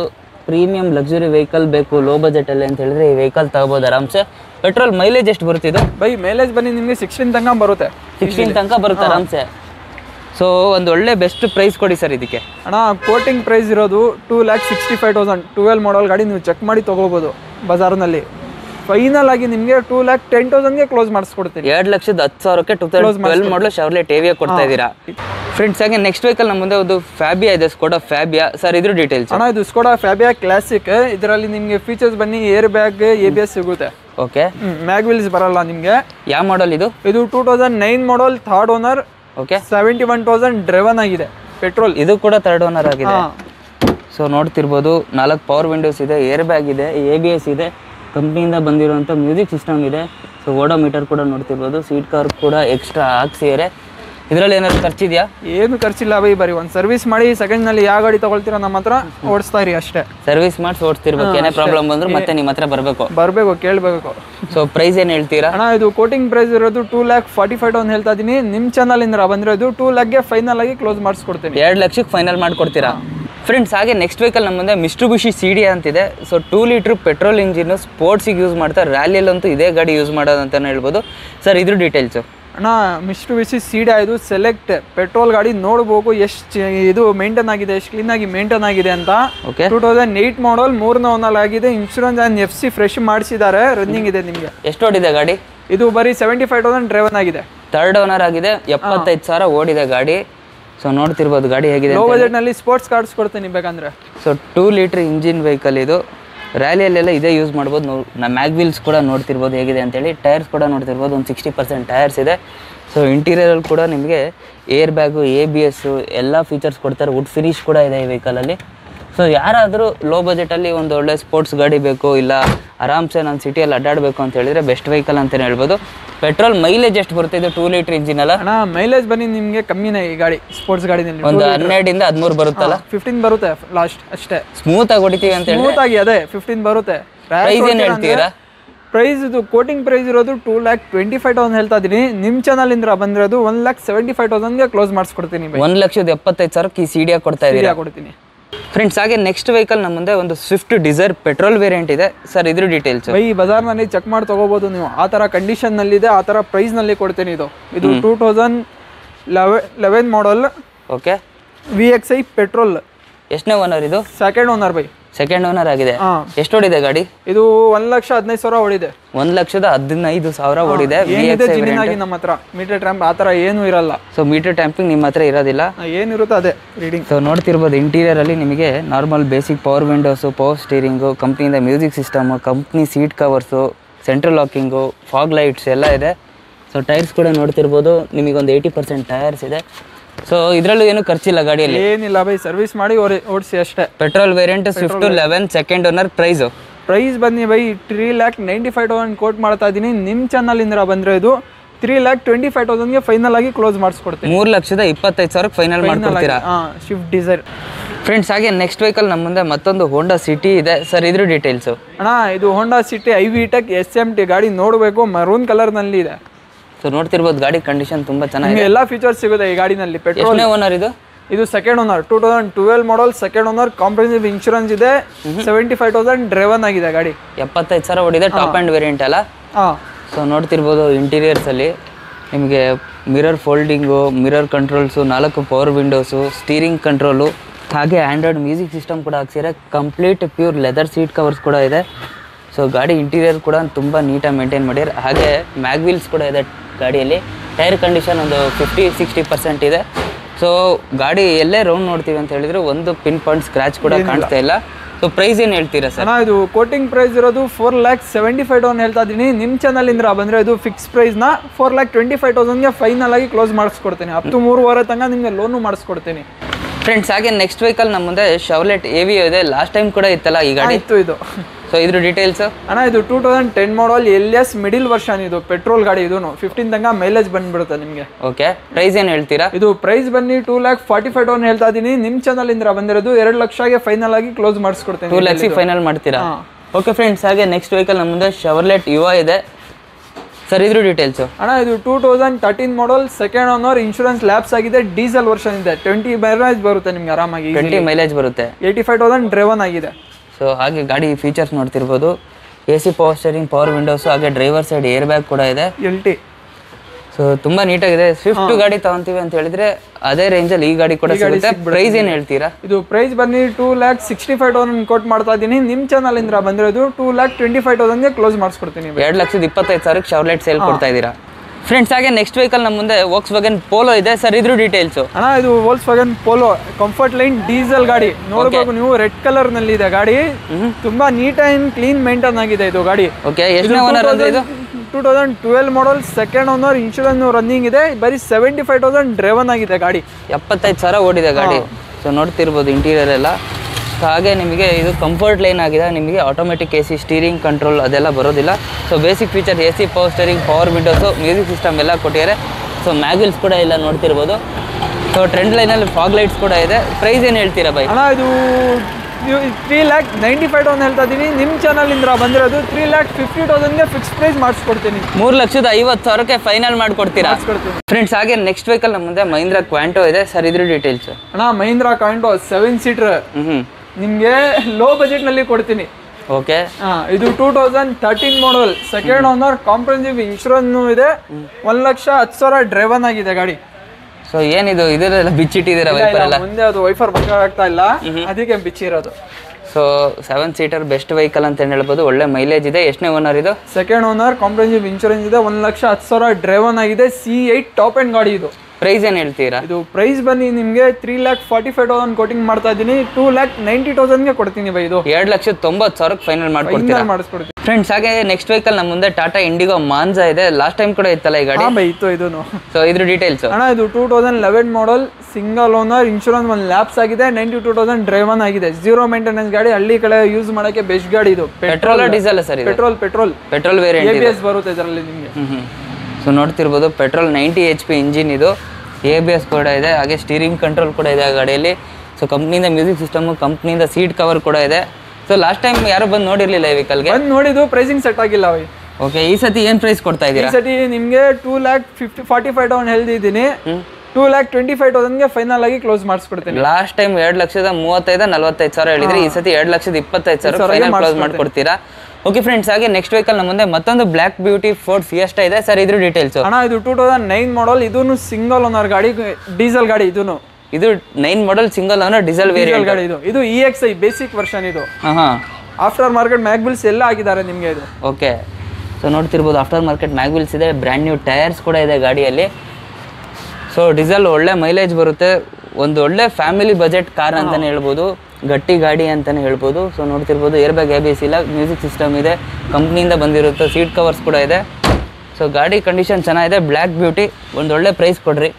ಪ್ರೀಮಿಯಂ ಲಕ್ಸುರಿ ವೆಹಿಕಲ್ ಬೇಕು. ಲೋ ಬಜೆಟಲ್ಲಿ ಅಂತ ಹೇಳಿದ್ರೆ ಈ ವೆಹಿಕಲ್ ತಗೋಬೋದು ಆರಾಮ್ಸೆ. ಪೆಟ್ರೋಲ್ ಮೈಲೇಜ್ ಎಷ್ಟು ಬರ್ತಿದ್ದು ಬೈ ಮೈಲೇಜ್ ಬನ್ನಿ ನಿಮಗೆ ಸಿಕ್ಸ್ಟೀನ್ ತನಕ ಬರುತ್ತೆ. ಸಿಕ್ಸ್ಟೀನ್ ತನಕ ಬರುತ್ತೆ ಆರಾಮ್ಸೆ. ಸೊ ಒಂದು ಒಳ್ಳೆ ಬೆಸ್ಟ್ ಪ್ರೈಸ್ ಕೊಡಿ ಸರ್ ಇದಕ್ಕೆ. ಅಣ್ಣ ಕೋಟಿಂಗ್ ಪ್ರೈಸ್ ಇರೋದು two lakh sixty five thousand twelve model ಗಾಡಿ ನೀವು ಚೆಕ್ ಮಾಡಿ ತೊಗೋಬೋದು ಬಜಾರ್ನಲ್ಲಿ. ಫೈನಲ್ ಆಗಿ ನಿಮಗೆ ಟೂ ಲ್ಯಾಕ್ ಟೆನ್ ತೌಸಂಡ್ಗೆ ಕ್ಲೋಸ್ ಮಾಡಿಸ್ಕೊಡ್ತೀನಿ. ಎರಡು ಲಕ್ಷದ ಹತ್ತು ಸಾವಿರಕ್ಕೆ ಟೂ ತೌಸಂಡ್ ಟ್ವೆಲ್ ಮಾಡಲು ಶವರ್ಲೆ ಏವಿಯಾ ಕೊಡ್ತಾ ಇದ್ದೀರಾ? ಫ್ರೆಂಡ್ಸ್ ಹಾಗೆ ನೆಕ್ಸ್ಟ್ ವೆಹಿಕಲ್ ನಮ್ಮ ಮುಂದೆ ಒಂದು ಫ್ಯಾಬಿಯಾ ಇದೆ ಸ್ಕೋಡಾ ಫ್ಯಾಬಿಯಾ ಸರ್ ಇದ್ರ ಡೀಟೇಲ್ಸ್ ಅಣ್ಣ ಇದು ಸ್ಕೋಡಾ ಫ್ಯಾಬಿಯಾ ಕ್ಲಾಸಿಕ್ ಇದರಲ್ಲಿ ನಿಮಗೆ ಫೀಚರ್ಸ್ ಬನ್ನಿ air bag A B S ಸಿಗುತ್ತೆ ಓಕೆ ಮ್ಯಾಗ್ ಮ್ಯಾಗ್ವಿಲ್ಸ್ ಬರಲ್ಲ ನಿಮಗೆ. ಯಾವ ಮಾಡಲ್ ಇದು? ಇದು two thousand nine model third owner okay seventy one thousand driven ಆಗಿದೆ. ಪೆಟ್ರೋಲ್ ಇದು ಕೂಡ ತರ್ಡ್ ಓನರ್ ಆಗಿದೆ. ಸೊ ನೋಡ್ತಿರ್ಬೋದು ನಾಲ್ಕು ಪವರ್ ವಿಂಡೋಸ್ ಇದೆ ಏರ್ ಬ್ಯಾಗ್ ಇದೆ ಎ ಬಿ ಎಸ್ ಇದೆ ಕಂಪ್ನಿಯಿಂದ ಬಂದಿರುವಂಥ ಮ್ಯೂಸಿಕ್ ಸಿಸ್ಟಮ್ ಇದೆ. ಸೊ ಓಡೋ ಮೀಟರ್ ಕೂಡ ನೋಡ್ತಿರ್ಬೋದು ಸೀಟ್ ಕವರ್ ಕೂಡ ಎಕ್ಸ್ಟ್ರಾ ಹಾಕ್ಸಿದ್ದಾರೆ. ಇದರಲ್ಲಿ ಏನಾದ್ರು ಖರ್ಚಿದ್ಯಾ? ಏನು ಖರ್ಚಿಲ್ಲ ಬೈ ಬರೀ ಒಂದು ಸರ್ವಿಸ್ ಮಾಡಿ ಸೆಕೆಂಡ್ನಲ್ಲಿ ಯಾವ ಗಾಡಿ ತಗೊಳ್ತೀರಾ ನಮ್ಮ ಹತ್ರ ಓಡಿಸ್ತಾ ಇರಿ ಅಷ್ಟೇ. ಸರ್ವಿಸ್ ಮಾಡಿಸಿ ಓಡಿಸ್ತಿರ್ಬೇಕು ಏನೇ ಪ್ರಾಬ್ಲಮ್ ಬಂದ್ರು ಮತ್ತೆ ನಿಮ್ಮ ಹತ್ರ ಬರಬೇಕು. ಬರಬೇಕು ಕೇಳಬೇಕು. ಸೊ ಪ್ರೈಸ್ ಏನು ಹೇಳ್ತೀರಾ? ಅಣ್ಣ ಇದು ಕೋಟಿಂಗ್ ಪ್ರೈಸ್ ಇರೋದು ಟೂ ಲ್ಯಾಕ್ ಫಾರ್ಟಿ ಫೈವ್ ಅಂತ ಹೇಳ್ತಾ ಇದೀನಿ. ನಿಮ್ಮ ಚಾನಲಿಂದ ಬಂದಿರೋದು ಟೂ ಲ್ಯಾಕ್ಗೆ ಫೈನಲ್ ಆಗಿ ಕ್ಲೋಸ್ ಮಾಡಿಸ್ಕೊಡ್ತೀನಿ. ಎರಡು ಲಕ್ಷಕ್ಕೆ ಫೈನಲ್ ಮಾಡ್ಕೊಡ್ತೀರಾ? ಫ್ರೆಂಡ್ಸ್ ಹಾಗೆ ನೆಕ್ಸ್ಟ್ ವೆಹಿಕಲ್ ನಮ್ಮ ಮುಂದೆ ಮಿಸ್ಟುಬಿಶಿ ಸಿ ಡಿ ಅಂತಿದೆ. So two litre petrol engine ಸ್ಪೋರ್ಟ್ಸಿಗೆ use ಮಾಡ್ತಾರೆ ರ್ಯಾಲಿಯಲ್ಲಂತೂ ಇದೇ ಗಾಡಿ ಯೂಸ್ ಮಾಡೋದು ಅಂತಲೇ ಹೇಳ್ಬೋದು. ಸರ್ ಇದ್ರ ಡೀಟೇಲ್ಸು ಅಣ್ಣ ಮಿಸ್ಟು ಬಿಸಿ ಸೀಡ್ ಆಯಿತು ಸೆಲೆಕ್ಟ್ ಪೆಟ್ರೋಲ್ ಗಾಡಿ ನೋಡ್ಬೇಕು ಎಷ್ಟು ಇದು ಮೇಂಟೈನ್ ಆಗಿದೆ ಎಷ್ಟು ಕ್ಲೀನಾಗಿ ಮೇಂಟೈನ್ ಆಗಿದೆ ಅಂತ. Okay two thousand eight model ಮೂರನೇ ಒಂದಲ್ಲಿ ಆಗಿದೆ insurance and F C fresh ಮಾಡಿಸಿದ್ದಾರೆ ರನ್ನಿಂಗ್ ಇದೆ ನಿಮಗೆ. ಎಷ್ಟು ಓಡಿದೆ ಗಾಡಿ? ಇದು ಬರೀ ಸೆವೆಂಟಿ ಫೈವ್ ತೌಸಂಡ್ ಡ್ರೈವನ್ ಆಗಿದೆ. ಥರ್ಡ್ ಓನರ್ ಆಗಿದೆ ಎಪ್ಪತ್ತೈದು ಸಾವಿರ ಓಡಿದೆ ಗಾಡಿ. ಸೊ ನೋಡ್ತಿರ್ಬೋದು ಗಾಡಿ ಹೇಗಿದೆ ಲೋ ಬಜೆಟ್ನಲ್ಲಿ ಸ್ಪೋರ್ಟ್ಸ್ ಕಾರ್ಡ್ಸ್ ಕೊಡ್ತೀನಿ ಬೇಕಂದ್ರೆ. So two litre engine vehicle ಇದು. ರ್ಯಾಲಿಯಲ್ಲೆಲ್ಲ ಇದೇ ಯೂಸ್ ಮಾಡ್ಬೋದು. ನೋ ನಮ್ಮ ಮ್ಯಾಗ್ವಿಲ್ಸ್ ಕೂಡ ನೋಡ್ತಿರ್ಬೋದು ಹೇಗಿದೆ ಅಂತೇಳಿ. ಟೈರ್ಸ್ ಕೂಡ ನೋಡ್ತಿರ್ಬೋದು. ಒಂದು ಸಿಕ್ಸ್ಟಿ ಪರ್ಸೆಂಟ್ ಟೈರ್ಸ್ ಇದೆ. ಸೊ ಇಂಟೀರಿಯರಲ್ಲಿ ಕೂಡ ನಿಮಗೆ air bag A B S ಎಲ್ಲ ಫೀಚರ್ಸ್ ಕೊಡ್ತಾರೆ. ವುಡ್ ಫಿನಿಶ್ ಕೂಡ ಇದೆ ಈ ವೆಹಿಕಲಲ್ಲಿ ಸೊ ಯಾರಾದರೂ ಲೋ ಬಜೆಟಲ್ಲಿ ಒಂದು ಒಳ್ಳೆ ಸ್ಪೋರ್ಟ್ಸ್ ಗಾಡಿ ಬೇಕು ಇಲ್ಲ ಆರಾಮ್ಸೆ ನಾನು ಸಿಟಿಯಲ್ಲಿ ಅಡ್ಡಾಡಬೇಕು ಅಂತ ಹೇಳಿದ್ರೆ ಬೆಸ್ಟ್ ವೆಹಿಕಲ್ ಅಂತಲೇ ಹೇಳ್ಬೋದು. ಪೆಟ್ರೋಲ್ ಮೈಲೇಜ್ ಎಷ್ಟು ಬರುತ್ತೆ ಇದು ಟೂ ಲೀಟರ್ ಇಂಜಿನ್ ಅಲ್ಲ? ಅಣ್ಣ ಮೈಲೇಜ್ ಬನ್ನಿ ನಿಮಗೆ ಕಮ್ಮಿನೇ ಈ ಗಾಡಿ ಸ್ಪೋರ್ಟ್ಸ್ ಗಾಡಿನಲ್ಲಿ ಒಂದು ಹನ್ನೆರಡಿಂದ ಹದಿಮೂರು ಬರುತ್ತಲ್ಲ? ಫಿಫ್ಟೀನ್ ಬರುತ್ತೆ ಲಾಸ್ಟ್ ಅಷ್ಟೇ. ಸ್ಮೂತ್ ಆಗಿ ಹೊಡಿತೀವಿ ಅಂತ ಸ್ಮೂತ್ ಆಗಿ ಅದೇ ಫಿಫ್ಟೀನ್ ಬರುತ್ತೆ. ಪ್ರೈಸ್ ಏನು ಹೇಳ್ತೀರಾ? ಪ್ರೈಸ್ ಇದು ಕೋಟಿಂಗ್ ಪ್ರೈಸ್ ಇರೋದು two lakh twenty five thousand ಹೇಳ್ತಾ ಇದ್ದೀನಿ. ನಿಮ್ಮ ಚಾನಲಿಂದ ಬಂದಿರೋದು ಒನ್ ಲ್ಯಾಕ್ ಸೆವೆಂಟಿ ಫೈವ್ ತೌಸಂಡ್ಗೆ ಕ್ಲೋಸ್ ಮಾಡಿಸ್ಕೊಡ್ತೀನಿ ಒಂದು ಲಕ್ಷದ ಎಪ್ಪತ್ತೈದು ಸಾವಿರಕ್ಕೆ ಈ ಸಿ ಡಿ ಕೊಡ್ತಾ ಇದ್ದೀರಾ? ಕೊಡ್ತೀನಿ. ಫ್ರೆಂಡ್ಸ್ ಹಾಗೆ ನೆಕ್ಸ್ಟ್ ವೆಹಿಕಲ್ ನಮ್ಮ ಮುಂದೆ ಒಂದು ಸ್ವಿಫ್ಟ್ ಡಿಸೈರ್ ಪೆಟ್ರೋಲ್ ವೇರಿಯಂಟ್ ಇದೆ. ಸರ್ ಇದ್ರ ಡೀಟೇಲ್ಸ್ ಈ ಬಜಾರ್ನಲ್ಲಿ ಚೆಕ್ ಮಾಡಿ ತಗೋಬಹುದು ನೀವು. ಆ ಥರ ಕಂಡೀಷನ್ನಲ್ಲಿದೆ ಆ ಥರ ಪ್ರೈಸ್ನಲ್ಲಿ ಕೊಡ್ತೀನಿ ಇದು. ಇದು two thousand ಲೆವೆ eleven model okay V X I petrol ಎಷ್ಟನೇ ಓನರ್ ಇದು? ಸೆಕೆಂಡ್ ಓನರ್ ಬೈ. ಸೆಕೆಂಡ್ ಓನರ್ ಆಗಿದೆ. ಎಷ್ಟು ಓಡಿದೆ ಗಾಡಿ? ಇದು ಒಂದ್ ಲಕ್ಷ ಹದಿನೈದು ಸಾವಿರ ಓಡಿದೆ. ಒಂದ್ ಲಕ್ಷದ ಹದಿನೈದು ಸಾವಿರ ಓಡಿದೆ. ನಮ್ಮ ಹತ್ರ? ಮೀಟರ್ ಟ್ರ್ಯಾಂಪ್ ಆ ಏನು ಏನೂ ಇರಲ್ಲ. ಸೊ ಮೀಟರ್ ಟ್ಯಾಂಪಿಂಗ್ ನಿಮ್ಮ ಹತ್ರ ಇರೋದಿಲ್ಲ. ಏನಿರುತ್ತೋ ಅದೇ ರೀಡಿಂಗ್ ಸೊ ನೋಡ್ತಿರ್ಬೋದು ಇಂಟೀರಿಯರ್ ಅಲ್ಲಿ ನಿಮಗೆ normal basic power windows power steering ಕಂಪ್ನಿಯಿಂದ music system company seat covers central locking fog lights ಎಲ್ಲ ಇದೆ. ಸೊ ಟೈರ್ಸ್ ಕೂಡ ನೋಡ್ತಿರ್ಬೋದು. ನಿಮಗೊಂದು ಏಯ್ಟಿ ಪರ್ಸೆಂಟ್ ಟೈರ್ಸ್ ಇದೆ. ಸೊ ಇದರಲ್ಲೂ ಏನು ಖರ್ಚಿಲ್ಲ ಗಾಡಿಯಲ್ಲಿ. ಏನಿಲ್ಲ ಬೈ ಸರ್ವಿಸ್ ಮಾಡಿ ಓಡಿಸಿ ಅಷ್ಟೇ. Petrol variant Swift eleven second owner price price ಬನ್ನಿ by three lakh ninety five thousand quote ಮಾಡ್ತಾ ಇದ್ದೀನಿ ನಿಮ್ಮ ಚಾನಲಿಂದ ಬಂದರೆ ಇದು ತ್ರೀ ಲ್ಯಾಕ್ ಟ್ವೆಂಟಿ ಫೈವ್ ತೌಸಂಡ್ಗೆ ಫೈನಲ್ ಆಗಿ ಕ್ಲೋಸ್ ಮಾಡಿಸ್ಕೊಡ್ತೀನಿ. ಮೂರು ಲಕ್ಷದ ಇಪ್ಪತ್ತೈದು ಸಾವಿರ ಫೈನಲ್ ಮಾಡ್ಕೊಡ್ತೀರಾ? ಶಿಫ್ಟ್ ಡಿಸೈರ್ ಫ್ರೆಂಡ್ಸ್ ಹಾಗೆ ನೆಕ್ಸ್ಟ್ ವೆಹಿಕಲ್ ನಮ್ಮ ಮುಂದೆ ಮತ್ತೊಂದು ಹೋಂಡಾ ಸಿಟಿ ಇದೆ. ಸರ್ ಇದ್ರ ಡೀಟೇಲ್ಸು ಅಣ್ಣ ಇದು Honda City I V tech S M T ಗಾಡಿ ನೋಡಬೇಕು. ಮರೂನ್ ಕಲರ್ನಲ್ಲಿ ಇದೆ. ಸೊ ನೋಡ್ತಿರ್ಬೋದು ಗಾಡಿ ಕಂಡೀಷನ್ ತುಂಬಾ ಚೆನ್ನಾಗಿದೆ. ನಿಮಗೆ ಎಲ್ಲ ಫೀಚರ್ಸ್ ಸಿಗುತ್ತೆ ಈ ಗಾಡಿನಲ್ಲಿ. ಪೆಟ್ರೋಲ್ ಓನರ್ ಇದು? ಇದು second owner two thousand twelve model second owner comprehensive insurance ಇದೆ. ಸೆವೆಂಟಿ ಫೈವ್ ತೌಸಂಡ್ ಡ್ರೈವನ್ ಆಗಿದೆ ಗಾಡಿ. ಎಪ್ಪತ್ತೈದು ಸಾವಿರ ಓಡಿದೆ ಟಾಪ್ ಆ್ಯಂಡ್ ವೇರಿಯಂಟ್ ಅಲ್ಲ? ಸೊ ನೋಡ್ತಿರ್ಬೋದು ಇಂಟೀರಿಯರ್ಸಲ್ಲಿ ನಿಮಗೆ ಮಿರರ್ ಫೋಲ್ಡಿಂಗು ಮಿರರ್ ಕಂಟ್ರೋಲ್ಸು ನಾಲ್ಕು ಪವರ್ ವಿಂಡೋಸು ಸ್ಟೀರಿಂಗ್ ಕಂಟ್ರೋಲು ಹಾಗೆ ಆ್ಯಂಡ್ರಾಯ್ಡ್ ಮ್ಯೂಸಿಕ್ ಸಿಸ್ಟಮ್ ಕೂಡ ಹಾಕ್ಸಿದ್ರೆ complete pure leather seat covers ಕೂಡ ಇದೆ. ಸೊ ಗಾಡಿ ಇಂಟೀರಿಯರ್ ಕೂಡ ತುಂಬ ನೀಟಾಗಿ ಮೇಂಟೈನ್ ಮಾಡಿರ್ ಹಾಗೆ ಮ್ಯಾಗ್ವೀಲ್ಸ್ ಕೂಡ ಇದೆ. ಗಾಡಿಯಲ್ಲಿ ಟೈರ್ ಕಂಡೀಷನ್ ಒಂದು ಫಿಫ್ಟಿ ಸಿಕ್ಸ್ಟಿ ಪರ್ಸೆಂಟ್ ಇದೆ. ಸೊ ಗಾಡಿ ಎಲ್ಲೇ ರೌಂಡ್ ನೋಡ್ತೀವಿ ಅಂತ ಹೇಳಿದ್ರೆ ಒಂದು ಪಿನ್ ಪಾಯಿಂಟ್ ಸ್ಕ್ರಾಚ್ ಕೂಡ ಕಾಣಿಸ್ತಾ ಇಲ್ಲ. ಸೊ ಪ್ರೈಸ್ ಏನು ಹೇಳ್ತೀರಾ ಸರ್? ಇದು ಕೋಟಿಂಗ್ ಪ್ರೈಸ್ ಇರೋದು four lakh seventy five thousand ಹೇಳ್ತಾ ಇದ್ದೀನಿ. ನಿಮ್ಮ ಚಾನಲಿಂದ ಬಂದರೆ ಇದು ಫಿಕ್ಸ್ ಪ್ರೈಸ್ನ ಫೋರ್ ಲ್ಯಾಕ್ ಟ್ವೆಂಟಿ ಫೈವ್ ತೌಸಂಡ್ಗೆ ಫೈನಲ್ ಆಗಿ ಕ್ಲೋಸ್ ಮಾಡಿಸ್ಕೊಡ್ತೀನಿ. ಅಪ್ ಟು ವಾರ ತನಕ ನಿಮಗೆ ಲೋನು ಮಾಡಿಸ್ಕೊಡ್ತೀನಿ. ಫ್ರೆಂಡ್ಸ್ ಹಾಗೆ ನೆಕ್ಸ್ಟ್ ವೆಹಿಕಲ್ ನಮ್ಮ ಮುಂದೆ ಶವ್ಲೆಟ್ ಎ ವಿ ಇದೆ. ಲಾಸ್ಟ್ ಟೈಮ್ ಕೂಡ ಇತ್ತಲ್ಲ ಈ ಗಾಡಿ? ಇತ್ತು ಇದು. ಸೊ ಇದ್ರ ಡೀಟೇಲ್ಸ್ ಅಣ್ಣ ಇದು two thousand ten model L S middle version ಇದು ಪೆಟ್ರೋಲ್ ಗಾಡಿ ಇದು ಫಿಫ್ಟೀನ್ ತಂಗ ಮೈಲೇಜ್ ಬಂದ್ಬಿಡುತ್ತೆ ನಿಮಗೆ. ಓಕೆ ಪ್ರೈಸ್ ಏನು ಹೇಳ್ತೀರಾ? ಇದು ಪ್ರೈಸ್ ಬನ್ನಿ two lakh forty five thousand ಹೇಳ್ತಾ ಇದ್ದೀನಿ ನಿಮ್ಮ ಇಂದ ಬಂದಿರೋದು ಎರಡು ಲಕ್ಷಗೆ ಫೈನಲ್ ಆಗಿ ಕ್ಲೋಸ್ ಟೂ ಲ್ಯಾಕ್ಸಿ ಫೈನಲ್ ಮಾಡ್ತೀರಾ? ಓಕೆ ಫ್ರೆಂಡ್ಸ್ ಹಾಗೆ ನೆಕ್ಸ್ಟ್ ವೆಹಿಕಲ್ ನಮ್ಮ ಮುಂದೆ ಶವರ್ಲೆಟ್ ಯುವ ಇದೆ. ಸರ್ ಇದ್ರ ಡೀಟೇಲ್ಸ್ ಅಣ್ಣ ಇದು two thousand thirteen model second owner insurance lapse ಆಗಿದೆ ಡೀಸೆಲ್ ವರ್ಷನ್ ಇದೆ. ಟ್ವೆಂಟಿ ಮೈಲೇಜ್ ಬರುತ್ತೆ ನಿಮ್ಗೆ ಆರಾಮಾಗಿ ಟ್ವೆಂಟಿ ಮೈಲೇಜ್ ಬರುತ್ತೆ. ಏಯ್ಟಿ ಫೈವ್ ತೌಸಂಡ್ ಡ್ರೈವನ್ ಆಗಿದೆ. ಸೊ ಹಾಗೆ ಗಾಡಿ ಫೀಚರ್ಸ್ ನೋಡ್ತಿರ್ಬೋದು. A C power steering power windows ಹಾಗೆ ಡ್ರೈವರ್ ಸೈಡ್ ಏರ್ ಬ್ಯಾಗ್ ಕೂಡ ಇದೆ. ಎಲ್ ಟಿ ಸೊ ತುಂಬ ನೀಟಾಗಿದೆ ಸ್ವಿಫ್ಟ್ ಗಾಡಿ ತಗೊಂತೀವಿ ಅಂತ ಹೇಳಿದ್ರೆ ಅದೇ ರೇಂಜಲ್ಲಿ ಈ ಗಾಡಿ ಕೂಡ ಸಿಗುತ್ತೆ. ಪ್ರೈಸ್ ಏನು ಹೇಳ್ತೀರಾ? ಇದು ಪ್ರೈಸ್ ಬನ್ನಿ two lakh sixty five thousand quote ಮಾಡ್ತಾ ಇದ್ದೀನಿ. ನಿಮ್ಮ ಚಾನಲಿಂದ ಬಂದಿರೋದು ಟೂ ಲ್ಯಾಕ್ ಟ್ವೆಂಟಿ ಫೈವ್ ತೌಸಂಡ್ಗೆ ಕ್ಲೋಸ್ ಮಾಡಿಸ್ಕೊಡ್ತೀನಿ. ಎರಡು ಲಕ್ಷದ ಇಪ್ಪತ್ತೈದು ಸಾವಿರಕ್ಕೆ ಶವರ್ಲೆಟ್ ಸೇಲ್ ಕೊಡ್ತಾ ಇದ್ದೀರಾ? ಫ್ರೆಂಡ್ಸ್ ಹಾಗೆ ನೆಕ್ಸ್ಟ್ ವೆಹಿಕಲ್ ನಮ್ಮ ಮುಂದೆ ವೋಕ್ಸ್ ವಗನ್ ಪೋಲೋ ಇದೆ. ಸರ್ ಇದ್ರ ಡೀಟೇಲ್ಸ್ ಅಣ್ಣ ಇದು Volkswagen Polo comfort line diesel ಗಾಡಿ ನೋಡಬೇಕು ನೀವು ರೆಡ್ ಕಲರ್ನಲ್ಲಿ ಇದೆ ಗಾಡಿ. ತುಂಬಾ ನೀಟ್ ಅಂಡ್ ಕ್ಲೀನ್ ಮೇಂಟೈನ್ ಆಗಿದೆ ಇದು ಗಾಡಿ. ಓಕೆ ಎಷ್ಟನೇ ಓನರ್ ಅಂದ್ರೆ ಇದು? Two thousand twelve model second owner insurance running ಇದೆ. ಬರೀ ಸೆವೆಂಟಿ ಫೈವ್ ತೌಸಂಡ್ ಡ್ರೈವನ್ ಆಗಿದೆ ಗಾಡಿ. ಎಪ್ಪತ್ತೈದು ಸಾವಿರ ಓಡಿದೆ ಗಾಡಿ. ಸೊ ನೋಡ್ತಿರ್ಬೋದು ಇಂಟೀರಿಯರ್ ಎಲ್ಲ. ಹಾಗೆ ನಿಮಗೆ ಇದು ಕಂಫರ್ಟ್ ಲೈನ್ ಆಗಿದೆ ನಿಮಗೆ automatic A C steering control ಅದೆಲ್ಲ ಬರೋದಿಲ್ಲ. So basic feature A C power steering power windows music system ಎಲ್ಲ ಕೊಟ್ಟಿದ್ದಾರೆ. ಸೊ ಮ್ಯಾಗಿಲ್ಸ್ ಕೂಡ ಇಲ್ಲ ನೋಡ್ತಿರ್ಬೋದು. ಸೊ ಟ್ರೆಂಡ್ ಲೈನಲ್ಲಿ ಫಾಗ್ ಲೈಟ್ಸ್ ಕೂಡ ಇದೆ. ಪ್ರೈಸ್ ಏನು ಹೇಳ್ತೀರಾ ಬೈ ಅಣ್ಣ ಇದು three lakh ninety five thousand ಹೇಳ್ತಾ ಇದ್ದೀನಿ ನಿಮ್ಮ ಚಾನಲಿಂದ ಬಂದಿರೋದು ತ್ರೀ ಲ್ಯಾಕ್ ಫಿಫ್ಟಿ ತೌಸಂಡ್ಗೆ ಫಿಕ್ಸ್ ಪ್ರೈಸ್ ಮಾಡಿಸ್ಕೊಡ್ತೀನಿ. ಮೂರು ಲಕ್ಷದ ಐವತ್ತು ಸಾವಿರಕ್ಕೆ ಫೈನಲ್ ಮಾಡಿಕೊಡ್ತೀರಾ? ಫ್ರೆಂಡ್ಸ್ ಹಾಗೆ ನೆಕ್ಸ್ಟ್ ವೆಹಿಕಲ್ ನಮ್ಮ ಮುಂದೆ ಮಹೀಂದ್ರ ಕ್ವಾಂಟೋ ಇದೆ. ಸರ್ ಇದ್ರ ಡೀಟೇಲ್ಸ್ ಅಣ್ಣ ಮಹಿಂದ್ರಾ ಕ್ವಾಂಟೋ ಸೆವೆನ್ ಸೀಟರ್ ಹ್ಞೂ ನಿಮಗೆ ಲೋ ಬಜೆಟ್ನಲ್ಲಿ ಕೊಡ್ತೀನಿ. ಓಕೆ ಇದು two thousand thirteen model second owner comprehensive insurance ಇದೆ. ಒಂದ್ ಲಕ್ಷ ಹತ್ತು ಸಾವಿರ ಡ್ರೈವನ್ ಆಗಿದೆ ಗಾಡಿ. ಸೊ ಏನಿದು? ಇದೆಲ್ಲ ಬಿಚ್ಚಿಟ್ಟಿದ್ದೀರಾ ವೈಪರ್ ಎಲ್ಲ ಮುಂದೆ ಅದು ವೈಫರ್ ಬೇಕಾಗ್ತಾ ಇಲ್ಲ. ಅದಕ್ಕೆ ಬಿಚ್ಚಿರೋದು. So seven seater best vehicle ಅಂತ ಹೇಳ್ಬೋದು? ಒಳ್ಳೆ ಮೈಲೇಜ್ ಇದೆ. ಎಷ್ಟನೇ ಓನರ್ ಇದು? ಸೆಕೆಂಡ್ ಓನರ್ ಕಾಂಪ್ರೆನ್ಸಿವ್ ಇನ್ಶೂರೆನ್ಸ್ ಇದೆ. ಒಂದು ಲಕ್ಷ ಹತ್ತು ಸಾವಿರ ಡ್ರೈವನ್ ಆಗಿದೆ. ಸಿ ಏಟ್ ಟಾಪ್ ಎಂಡ್ ಗಾಡಿ ಇದು. ಪ್ರೈಸ್ ಏನು ಹೇಳ್ತೀರಾ? ಇದು ಪ್ರೈಸ್ ಬನ್ನಿ ನಿಮಗೆ three lakh forty five thousand quoting ಮಾಡ್ತಾ ಇದ್ದೀನಿ. ಟೂ ಲ್ಯಾಕ್ ನೈಂಟಿ ತೌಸಂಡ್ಗೆ ಕೊಡ್ತೀನಿ ಬೈ ಇದು. ಎರಡು ಲಕ್ಷದ ತೊಂಬತ್ತು ಸಾವಿರಕ್ಕೆ ಫೈನಲ್ ಮಾಡ್ಕೊಡ್ತೀನಿ ಮಾಡಿಸ್ಕೊಡ್ತೀನಿ. ಫ್ರೆಂಡ್ಸ್ ಹಾಗೆ ನೆಕ್ಸ್ಟ್ ವೆಹಿಕಲ್ ನಮ್ಮ ಮುಂದೆ ಟಾಟಾ ಇಂಡಿಗೋ ಮಾನ್ಸಾ ಇದೆ. ಲಾಸ್ಟ್ ಟೈಮ್ ಕೂಡ ಇತ್ತಲ್ಲ ಈ ಗಾಡಿ? ಬೈ ಇತ್ತು ಇದು ಸೊ ಇದ್ರ ಡೀಟೇಲ್ಸ್ ಅಣ್ಣ ಇದು two thousand eleven model single owner insurance ಒಂದು ಲ್ಯಾಪ್ಸ್ ಆಗಿದೆ. ನೈಂಟಿ ಟೂ ತೌಸಂಡ್ ಡ್ರೈವನ್ ಆಗಿದೆ. ಜೀರೋ ಮೇಂಟೆನೆನ್ಸ್ ಗಾಡಿ ಹಳ್ಳಿ ಕಡೆ ಯೂಸ್ ಮಾಡೋಕ್ಕೆ ಬೆಸ್ಟ್ ಗಾಡಿ ಇದು. Petrol diesel sir petrol petrol petrol variant ಬರುತ್ತೆ ಇದರಲ್ಲಿ ನಿಮಗೆ. ಸೊ ನೋಡ್ತಿರ್ಬೋದು petrol ninety H P engine ಇದು. ಎ ಬಿ ಎಸ್ ಕೂಡ ಇದೆ ಹಾಗೆ ಸ್ಟೀರಿಂಗ್ ಕಂಟ್ರೋಲ್ ಕೂಡ ಇದೆ ಆ ಗಾಡಿಯಲ್ಲಿ. ಸೊ ಕಂಪ್ನಿಯಿಂದ ಮ್ಯೂಸಿಕ್ ಸಿಸ್ಟಮ್ ಕಂಪ್ನಿಯಿಂದ ಸೀಟ್ ಕವರ್ ಕೂಡ ಇದೆ. ಸೊ ಲಾಸ್ಟ್ ಟೈಮ್ ಯಾರು ಬಂದು ನೋಡಿರ್ಲಿಲ್ಲ ಈ ವೆಹಿಕಲ್ಗೆ ಬಂದು ನೋಡಿದ್ದು ಪ್ರೈಸಿಂಗ್ ಸೆಟ್ ಆಗಿಲ್ಲ ಅವಿ ಓಕೆ ಈ ಸತಿ ಏನು ಪ್ರೈಸ್ ಕೊಡ್ತಾ ಈ ಇದ್ದೀರಾ ಸತಿ ನಿಮಗೆ two lakh fifty forty five thousand ಹೇಳ್ದಿದ್ದೀನಿ two lakh twenty five ತೌಸಂಡ್ಗೆ ಫೈನಲ್ ಆಗಿ ಕ್ಲೋಸ್ ಮಾಡಿಸ್ಕೊಡ್ತೀನಿ ಲಾಸ್ಟ್ ಟೈಮ್ ಎರಡು ಲಕ್ಷದ ಮೂವತ್ತೈದು ನಲವತ್ತೈದು ಸಾವಿರ ಹೇಳಿದ್ರಿ ಈ ಸತಿ ಎರಡು ಲಕ್ಷದ ಇಪ್ಪತ್ತೈದು ಸಾವಿರ ಫೈನಲ್ ಕ್ಲೋಸ್ ಮಾಡ್ಕೊಡ್ತೀರಾ? ಓಕೆ ಫ್ರೆಂಡ್ಸ್ ಹಾಗೆ ನೆಕ್ಸ್ಟ್ ವೆಹಿಕಲ್ ನಮ್ಮ ಮುಂದೆ ಮತ್ತೊಂದು ಬ್ಲ್ಯಾಕ್ ಬ್ಯೂಟಿ ಫೋರ್ಡ್ ಫಿಯೆಸ್ಟಾ ಇದೆ. ಸರ್ ಇದ್ರ ಡೀಟೇಲ್ಸ್ ಅಣ್ಣ ಇದು ಟೂ ತೌಸಂಡ್ ನೈನ್ ಮಾಡಲ್ ಇದೂನು ಸಿಂಗಲ್ ಓನರ್ ಗಾಡಿ ಡೀಸೆಲ್ ಗಾಡಿ ಇದೂನು. ಇದು nine model single owner diesel ವೇರಿಯಲ್ ಗಾಡಿ ಇದು. ಇದು E X I basic version ಇದು. ಆಫ್ಟರ್ ಮಾರ್ಕೆಟ್ ಮ್ಯಾಗ್ಬಿಲ್ಸ್ ಎಲ್ಲ ಆಗಿದ್ದಾರೆ ನಿಮಗೆ ಇದು. ಓಕೆ ಸೊ ನೋಡ್ತಿರ್ಬೋದು ಆಫ್ಟರ್ ಮಾರ್ಕೆಟ್ ಮ್ಯಾಗ್ಬಿಲ್ಸ್ ಇದೆ. ಬ್ರ್ಯಾಂಡ್ ನ್ಯೂ ಟೈರ್ಸ್ ಕೂಡ ಇದೆ ಗಾಡಿಯಲ್ಲಿ. ಸೊ ಡೀಸೆಲ್ ಒಳ್ಳೆ ಮೈಲೇಜ್ ಬರುತ್ತೆ. ಒಂದು ಒಳ್ಳೆ ಫ್ಯಾಮಿಲಿ ಬಜೆಟ್ ಕಾರ್ ಅಂತಾನೆ ಹೇಳ್ಬೋದು ಗಟ್ಟಿ ಗಾಡಿ ಅಂತಾನೆ ಹೇಳ್ಬೋದು. ಸೊ ನೋಡ್ತಿರ್ಬೋದು ಏರ್ ಬ್ಯಾಗ್ ಎ ಇಲ್ಲ ಮ್ಯೂಸಿಕ್ ಸಿಸ್ಟಮ್ ಇದೆ. ಕಂಪ್ನಿಯಿಂದ ಬಂದಿರುತ್ತೆ ಸೀಟ್ ಕವರ್ಸ್ ಕೂಡ ಇದೆ. ಸೊ ಗಾಡಿ ಕಂಡೀಷನ್ ಚೆನ್ನಾಗಿದೆ ಬ್ಲ್ಯಾಕ್ ಬ್ಯೂಟಿ ಒಂದು ಒಳ್ಳೆ ಪ್ರೈಸ್ ಕೊಡ್ರಿ.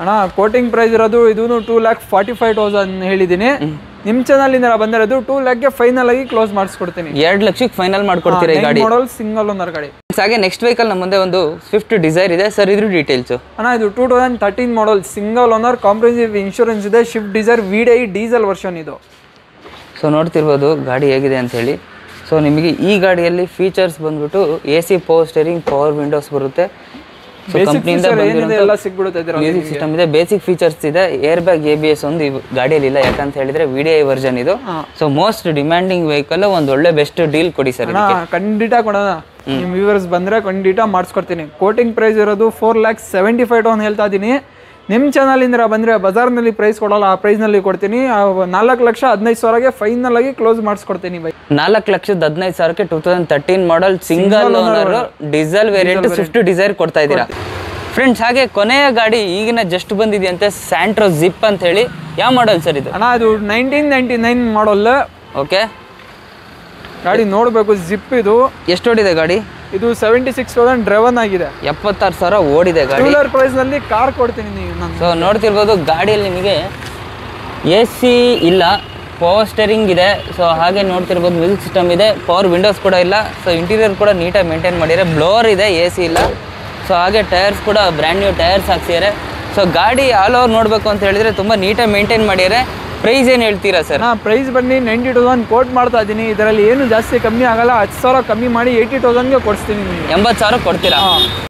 ಅಣ್ಣ ಕೋಟಿಂಗ್ ಪ್ರೈಸ್ ಇರೋದು ಇದೂನು two lakh forty five thousand ಹೇಳಿದ್ದೀನಿ ನಿಮ್ಮ ಇಂದ ಬಂದಿರೋದು ಟೂ ಲ್ಯಾಕ್ಗೆ ಫೈನಲ್ ಆಗಿ ಕ್ಲೋಸ್ ಮಾಡಿಸ್ಕೊಡ್ತೀನಿ. ಎರಡು ಲಕ್ಷಕ್ಕೆ ಫೈನಲ್ ಮಾಡ್ಕೊಡ್ತೀರಾ ಗಾಡಿ? ಮಾಡಲ್ ಸಿಂಗಲ್ ಒಂದರ ಗಾಡಿ. ಹಾಗೆ ನೆಕ್ಸ್ಟ್ ವೆಹಿಕಲ್ ನಮ್ಮ ಮುಂದೆ ಒಂದು ಸ್ವಿಫ್ಟ್ ಡಿಸೈರ್ ಇದೆ. ಸರ್ ಇದ್ರ ಡೀಟೇಲ್ಸ್ ಅಣ್ಣ ಇದು two thousand thirteen model single owner comprehensive insurance ಇದೆ. Swift Dzire V D I diesel version ಇದು. ಸೊ ನೋಡ್ತಿರ್ಬೋದು ಗಾಡಿ ಹೇಗಿದೆ ಅಂತ ಹೇಳಿ. ಸೊ ನಿಮಗೆ ಈ ಗಾಡಿಯಲ್ಲಿ ಫೀಚರ್ಸ್ ಬಂದ್ಬಿಟ್ಟು A C power steering power windows ಬರುತ್ತೆ. ಮ್ಯೂಸಿಕ್ ಸಿಸ್ಟಮ್ ಇದೆ ಬೇಸಿಕ್ ಫೀಚರ್ಸ್ ಇದೆ. Air bag A B S ಒಂದು ಗಾಡಿಯಲ್ಲಿ ಇಲ್ಲ. ಯಾಕಂತ ಹೇಳಿದ್ರೆ ವಿ ಡಿ ಐ ವರ್ಜನ್ ಇದು. ಸೊ ಮೋಸ್ಟ್ ಡಿಮ್ಯಾಂಡಿಂಗ್ ವೆಹಿಕಲ್ ಒಂದು ಒಳ್ಳೆ ಬೆಸ್ಟ್ ಡೀಲ್ ಕೊಡಿ ಸರ್ ಖಂಡಿತ ಕೊಡೋಣ. ನಿಮ್ಮ ವ್ಯೂವರ್ಸ್ ಬಂದರೆ ಖಂಡಿತ ಮಾಡಿಸ್ಕೊಡ್ತೀನಿ. ಕೋಟಿಂಗ್ ಪ್ರೈಸ್ ಇರೋದು four lakh seventy five town ಹೇಳ್ತಾ ಇದ್ದೀನಿ. ನಿಮ್ಮ ಚಾನಲಿಂದ ಬಂದರೆ ಬಜಾರ್ನಲ್ಲಿ ಪ್ರೈಸ್ ಕೊಡೋಲ್ಲ ಆ ಪ್ರೈಸ್ನಲ್ಲಿ ಕೊಡ್ತೀನಿ. ನಾಲ್ಕು ಲಕ್ಷ ಹದಿನೈದು ಸಾವಿರಗೆ ಫೈನಲ್ ಆಗಿ ಕ್ಲೋಸ್ ಮಾಡಿಸ್ಕೊಡ್ತೀನಿ ಬೈ ನಾಲ್ಕು ಲಕ್ಷದ ಹದಿನೈದು ಸಾವಿರಕ್ಕೆ two thousand thirteen model single owner diesel variant Swift Dzire ಕೊಡ್ತಾ ಇದ್ದೀರಾ. ಫ್ರೆಂಡ್ಸ್ ಹಾಗೆ ಕೊನೆಯ ಗಾಡಿ ಈಗಿನ ಜಸ್ಟ್ ಬಂದಿದೆಯಂತೆ ಸ್ಯಾಂಟ್ರೋ ಜಿಪ್ ಅಂತ ಹೇಳಿ. ಯಾವ ಮಾಡಲ್ ಸರ್ ಇದು? ಅಣ್ಣ ಅದು nineteen ninety nine model okay ಗಾಡಿ ನೋಡಬೇಕು ಜಿಪ್ ಇದು. ಎಷ್ಟು ಓಡಿದೆ ಗಾಡಿ? ಇದು ಸೆವೆಂಟಿ ಸಿಕ್ಸ್ ತೌಸಂಡ್ ಡ್ರೈವನ್ ಆಗಿದೆ. ಎಪ್ಪತ್ತಾರು ಸಾವಿರ ಓಡಿದೆ ಗಾಡಿ. ಪ್ರೈಸ್ ಪ್ರೈಸ್ನಲ್ಲಿ ಕಾರ್ ಕೊಡ್ತೀನಿ ನೀವು ನಾನು ಸೊ ನೋಡ್ತಿರ್ಬೋದು ಗಾಡಿಯಲ್ಲಿ ನಿಮಗೆ ಎ ಸಿ ಇಲ್ಲ ಪವರ್ ಸ್ಟೇರಿಂಗ್ ಇದೆ. ಸೊ ಹಾಗೆ ನೋಡ್ತಿರ್ಬೋದು ಮ್ಯೂಸಿಕ್ ಸಿಸ್ಟಮ್ ಇದೆ. ಪವರ್ ವಿಂಡೋಸ್ ಕೂಡ ಇಲ್ಲ. ಸೊ ಇಂಟೀರಿಯರ್ ಕೂಡ ನೀಟಾಗಿ ಮೇಂಟೈನ್ ಮಾಡಿದ್ದಾರೆ ಬ್ಲೋರ್ ಇದೆ ಎ ಸಿ ಇಲ್ಲ. ಸೊ ಹಾಗೆ ಟೈರ್ಸ್ ಕೂಡ ಬ್ರ್ಯಾಂಡ್ ನ್ಯೂ ಟೈರ್ಸ್ ಹಾಕ್ಸಿದ್ದಾರೆ. ಸೊ ಗಾಡಿ ಆಲ್ ಓವರ್ ನೋಡಬೇಕು ಅಂತ ಹೇಳಿದರೆ ತುಂಬ ನೀಟಾಗಿ ಮೇಂಟೈನ್ ಮಾಡಿದ್ದಾರೆ. ಪ್ರೈಸ್ ಏನು ಹೇಳ್ತೀರಾ ಸರ್ ಹಾಂ ಪ್ರೈಸ್ ಬನ್ನಿ ನೈಂಟಿ ತೌಸಂಡ್ ಕೋಟ್ ಮಾಡ್ತಾ ಇದ್ದೀನಿ ಇದರಲ್ಲಿ ಏನು ಜಾಸ್ತಿ ಕಮ್ಮಿ ಆಗಲ್ಲ. ಹತ್ತು ಸಾವಿರ ಕಮ್ಮಿ ಮಾಡಿ ಏಯ್ಟಿ ತೌಸಂಡ್ಗೆ ಕೊಡಿಸ್ತೀನಿ ನಿಮಗೆ. ಎಂಬತ್ತು ಸಾವಿರ ಕೊಡ್ತೀರಾ?